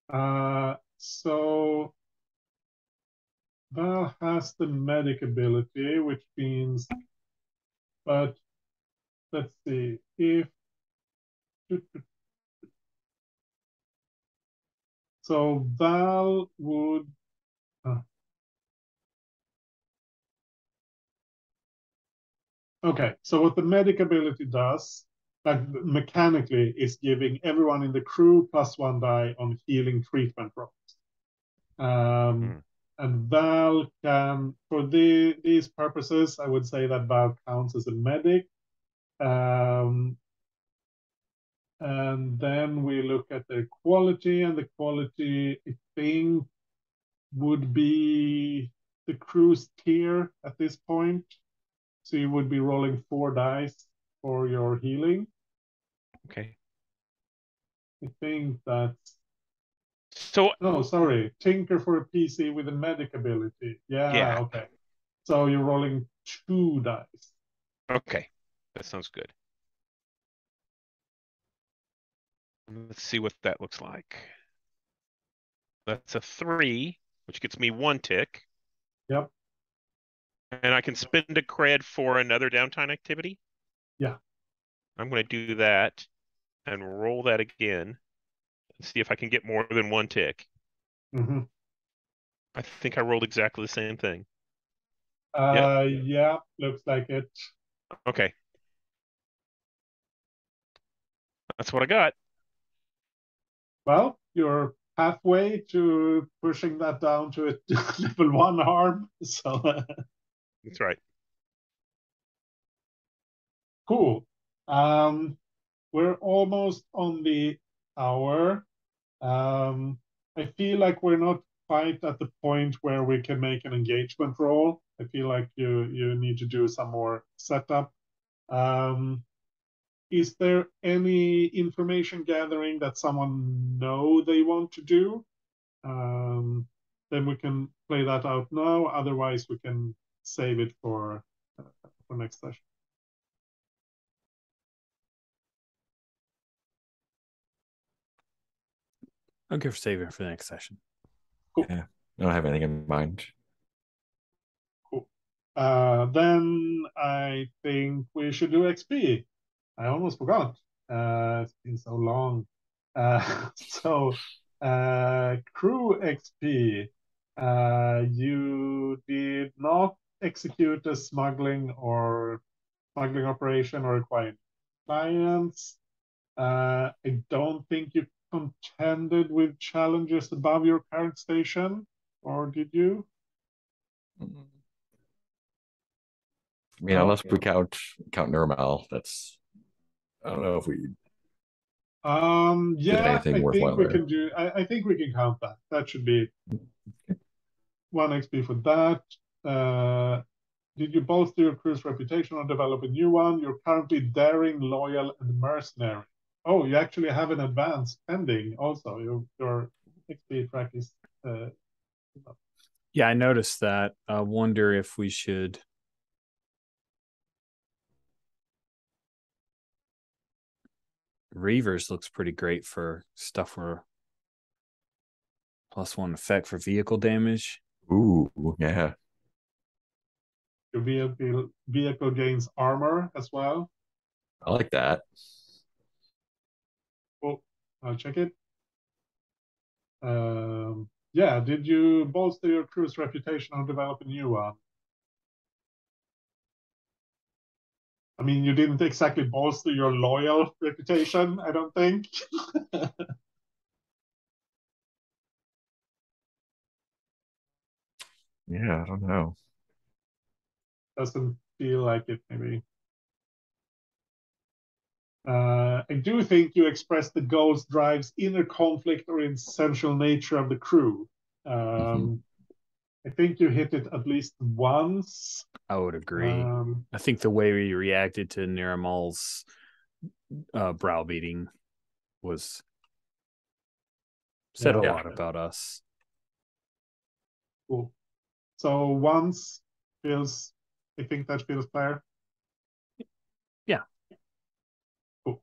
Uh, so Val has the medic ability, which means, but let's see if. So Val would. uh, Okay, so what the medic ability does, like mechanically, is giving everyone in the crew plus one die on healing treatment rolls. Um, Hmm. And Val can, for the, these purposes, I would say that Val counts as a medic. Um, and then we look at their quality, and the quality, I think, would be the crew's tier at this point. So you would be rolling four dice for your healing. Okay. I think that's So no, sorry, Tinker for a PC with a medic ability. Yeah, Yeah. okay. So you're rolling two dice. okay, that sounds good. Let's see what that looks like. That's a three, which gets me one tick. Yep. And I can spend a cred for another downtime activity. Yeah. I'm going to do that and roll that again. See if I can get more than one tick. hmm I think I rolled exactly the same thing. Uh, yeah, looks like it. Okay. That's what I got. Well, you're halfway to pushing that down to a level one harm. So That's right. cool. Um, we're almost on the hour. Um, I feel like we're not quite at the point where we can make an engagement roll. I feel like you you need to do some more setup. Um, is there any information gathering that someone know they want to do? Um, then we can play that out now. Otherwise, we can save it for uh, for next session. I'll go for saving for the next session. Cool. I don't have anything in mind. Uh, then I think we should do XP. I almost forgot. Uh, it's been so long. Uh, so, uh, crew XP. Uh, you did not execute a smuggling or smuggling operation or acquired clients. Uh, I don't think you contended with challenges above your current station, or did you? I mean, unless we count count Nermal, that's I don't know if we Um, yeah, I think we there? can do. I, I think we can count that. That should be one XP for that. Uh, did you bolster your crew's reputation or develop a new one? You're currently daring, loyal, and mercenary. Oh, you actually have an advanced pending. Also, your your XP track is. Uh, Yeah, I noticed that. I wonder if we should. Reavers looks pretty great for stuff where plus one effect for vehicle damage. Ooh, yeah. your vehicle vehicle gains armor as well. I like that. I'll check it. Um, yeah, did you bolster your crew's reputation or develop a new one? I mean, you didn't exactly bolster your loyal reputation, I don't think. Yeah, I don't know. Doesn't feel like it, maybe. Uh, I do think you express the goals, drives, inner conflict, or essential nature of the crew. Um, I think you hit it at least once. I would agree. Um, I think the way we reacted to Nermal's uh, browbeating was said a Yeah. lot about us. Cool. So once feels, I think that feels fair. Yeah. Cool.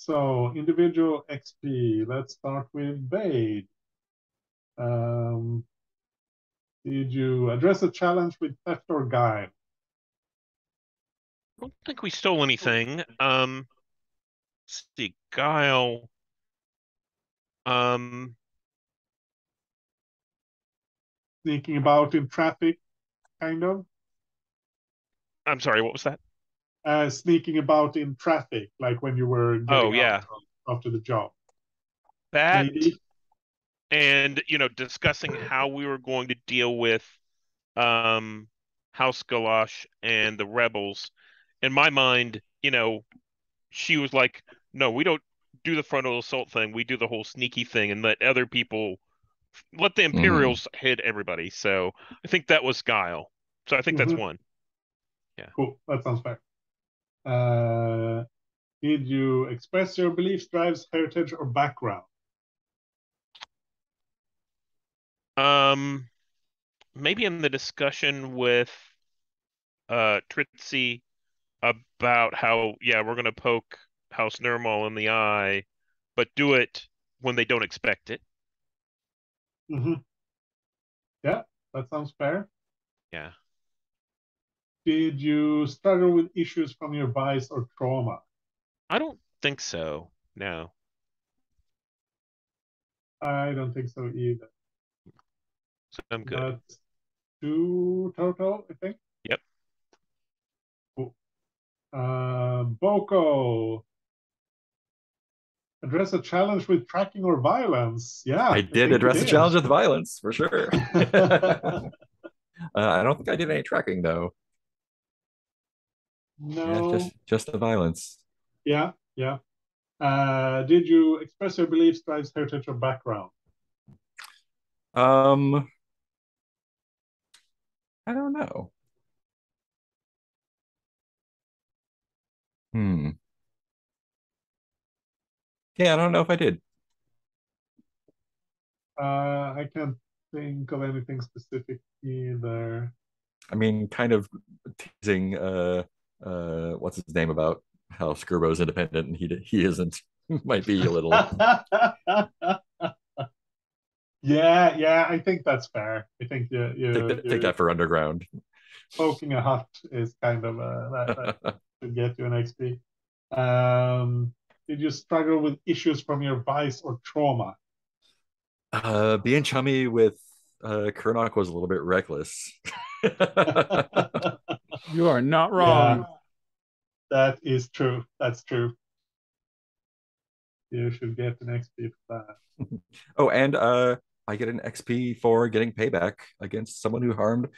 So individual XP. Let's start with Bade. Um, did you address a challenge with theft or guile? I don't think we stole anything. Um, let's see, Guile. Um, Sneaking about in traffic, kind of. I'm sorry, what was that? Uh, sneaking about in traffic, like when you were getting Oh, out yeah. after the job. That Maybe. and you know discussing how we were going to deal with um House Galosh and the rebels. In my mind, you know, she was like, "No, we don't do the frontal assault thing. We do the whole sneaky thing and let other people let the Imperials hit everybody." So I think that was Guile. So I think that's Mhm. one. Yeah. Cool. That sounds fair. Uh, did you express your beliefs, drives, heritage, or background? Um, maybe in the discussion with uh Tritzy about how yeah we're gonna poke House Nermal in the eye, but do it when they don't expect it. hmm Yeah, that sounds fair. Yeah. Did you struggle with issues from your vice or trauma? I don't think so. No. I don't think so either. So I'm good. That's two total, I think. Yep. Cool. Uh, Boko. Address a challenge with tracking or violence. Yeah. I did you address the did. challenge with violence for sure. uh, I don't think I did any tracking though. No. Yeah, just just the violence. Yeah, yeah. Uh, did you express your beliefs, drives, heritage, or background? Um, I don't know. Hmm. Yeah, I don't know if I did. Uh, I can't think of anything specific either. I mean, kind of teasing uh uh what's his name about how Skirbo's independent and he he isn't might be a little yeah, yeah, I think that's fair. I think you, you, take that, take that for underground. poking a Hutt is kind of a that, that should get you an XP. Um, did you struggle with issues from your vice or trauma? Uh being chummy with uh Karnok was a little bit reckless. You are not wrong. That is true. That's true. You should get an XP for that. Oh, and uh, I get an XP for getting payback against someone who harmed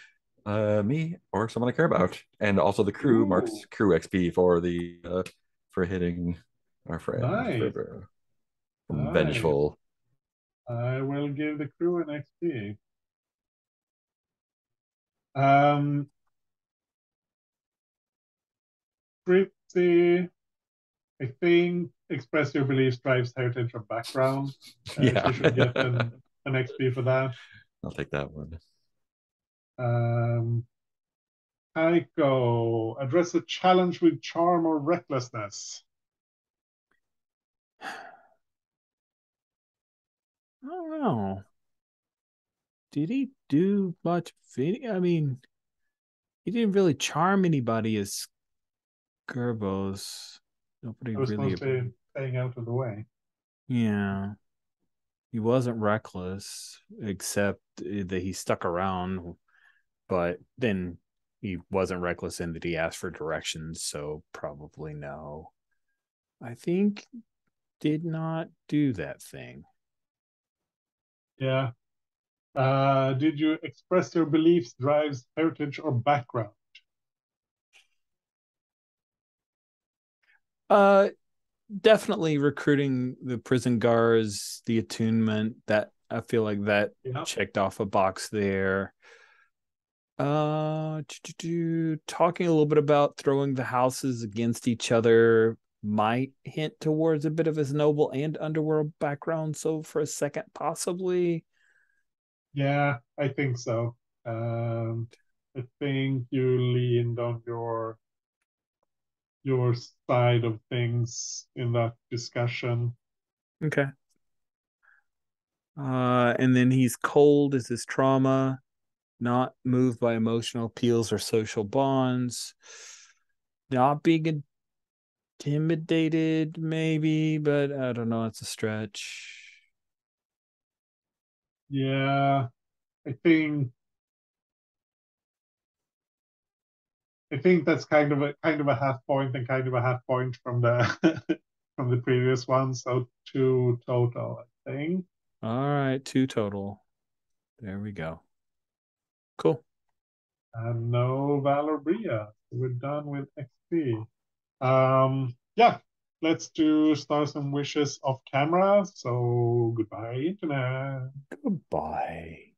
uh, me or someone I care about, and also the crew marks crew XP for the uh, for hitting our friend Nice. from Nice. vengeful. I will give the crew an XP. Um, Tritzy, I think, express your beliefs, drives, heritage, or background. Uh, Yeah. You should get an, an XP for that. I'll take that one. Um, Tycho, address a challenge with charm or recklessness. I don't know. Did he do much video? I mean, he didn't really charm anybody as Gerbos. Nobody was really. mostly staying out of the way. Yeah. He wasn't reckless, except uh, that he stuck around, but then he wasn't reckless in that he asked for directions, so probably no. I think did not do that thing. Yeah. Uh, did you express your beliefs, drives, heritage, or background? Uh definitely recruiting the prison guards, the attunement, that I feel like that Yeah. checked off a box there. Uh, talking a little bit about throwing the houses against each other might hint towards a bit of his noble and underworld background. So for a second, possibly. Yeah, I think so. Um, I think you leaned on your your side of things in that discussion. Okay. Uh, and then he's cold as his trauma, not moved by emotional appeals or social bonds, not being intimidated, maybe, but I don't know. It's a stretch. Yeah, I think I think that's kind of a kind of a half point and kind of a half point from the from the previous one. So two total, I think. All right, two total. There we go. Cool. And no Valor Bria. We're done with XP. Um, yeah, let's do stars and wishes off camera. So goodbye, internet. Goodbye.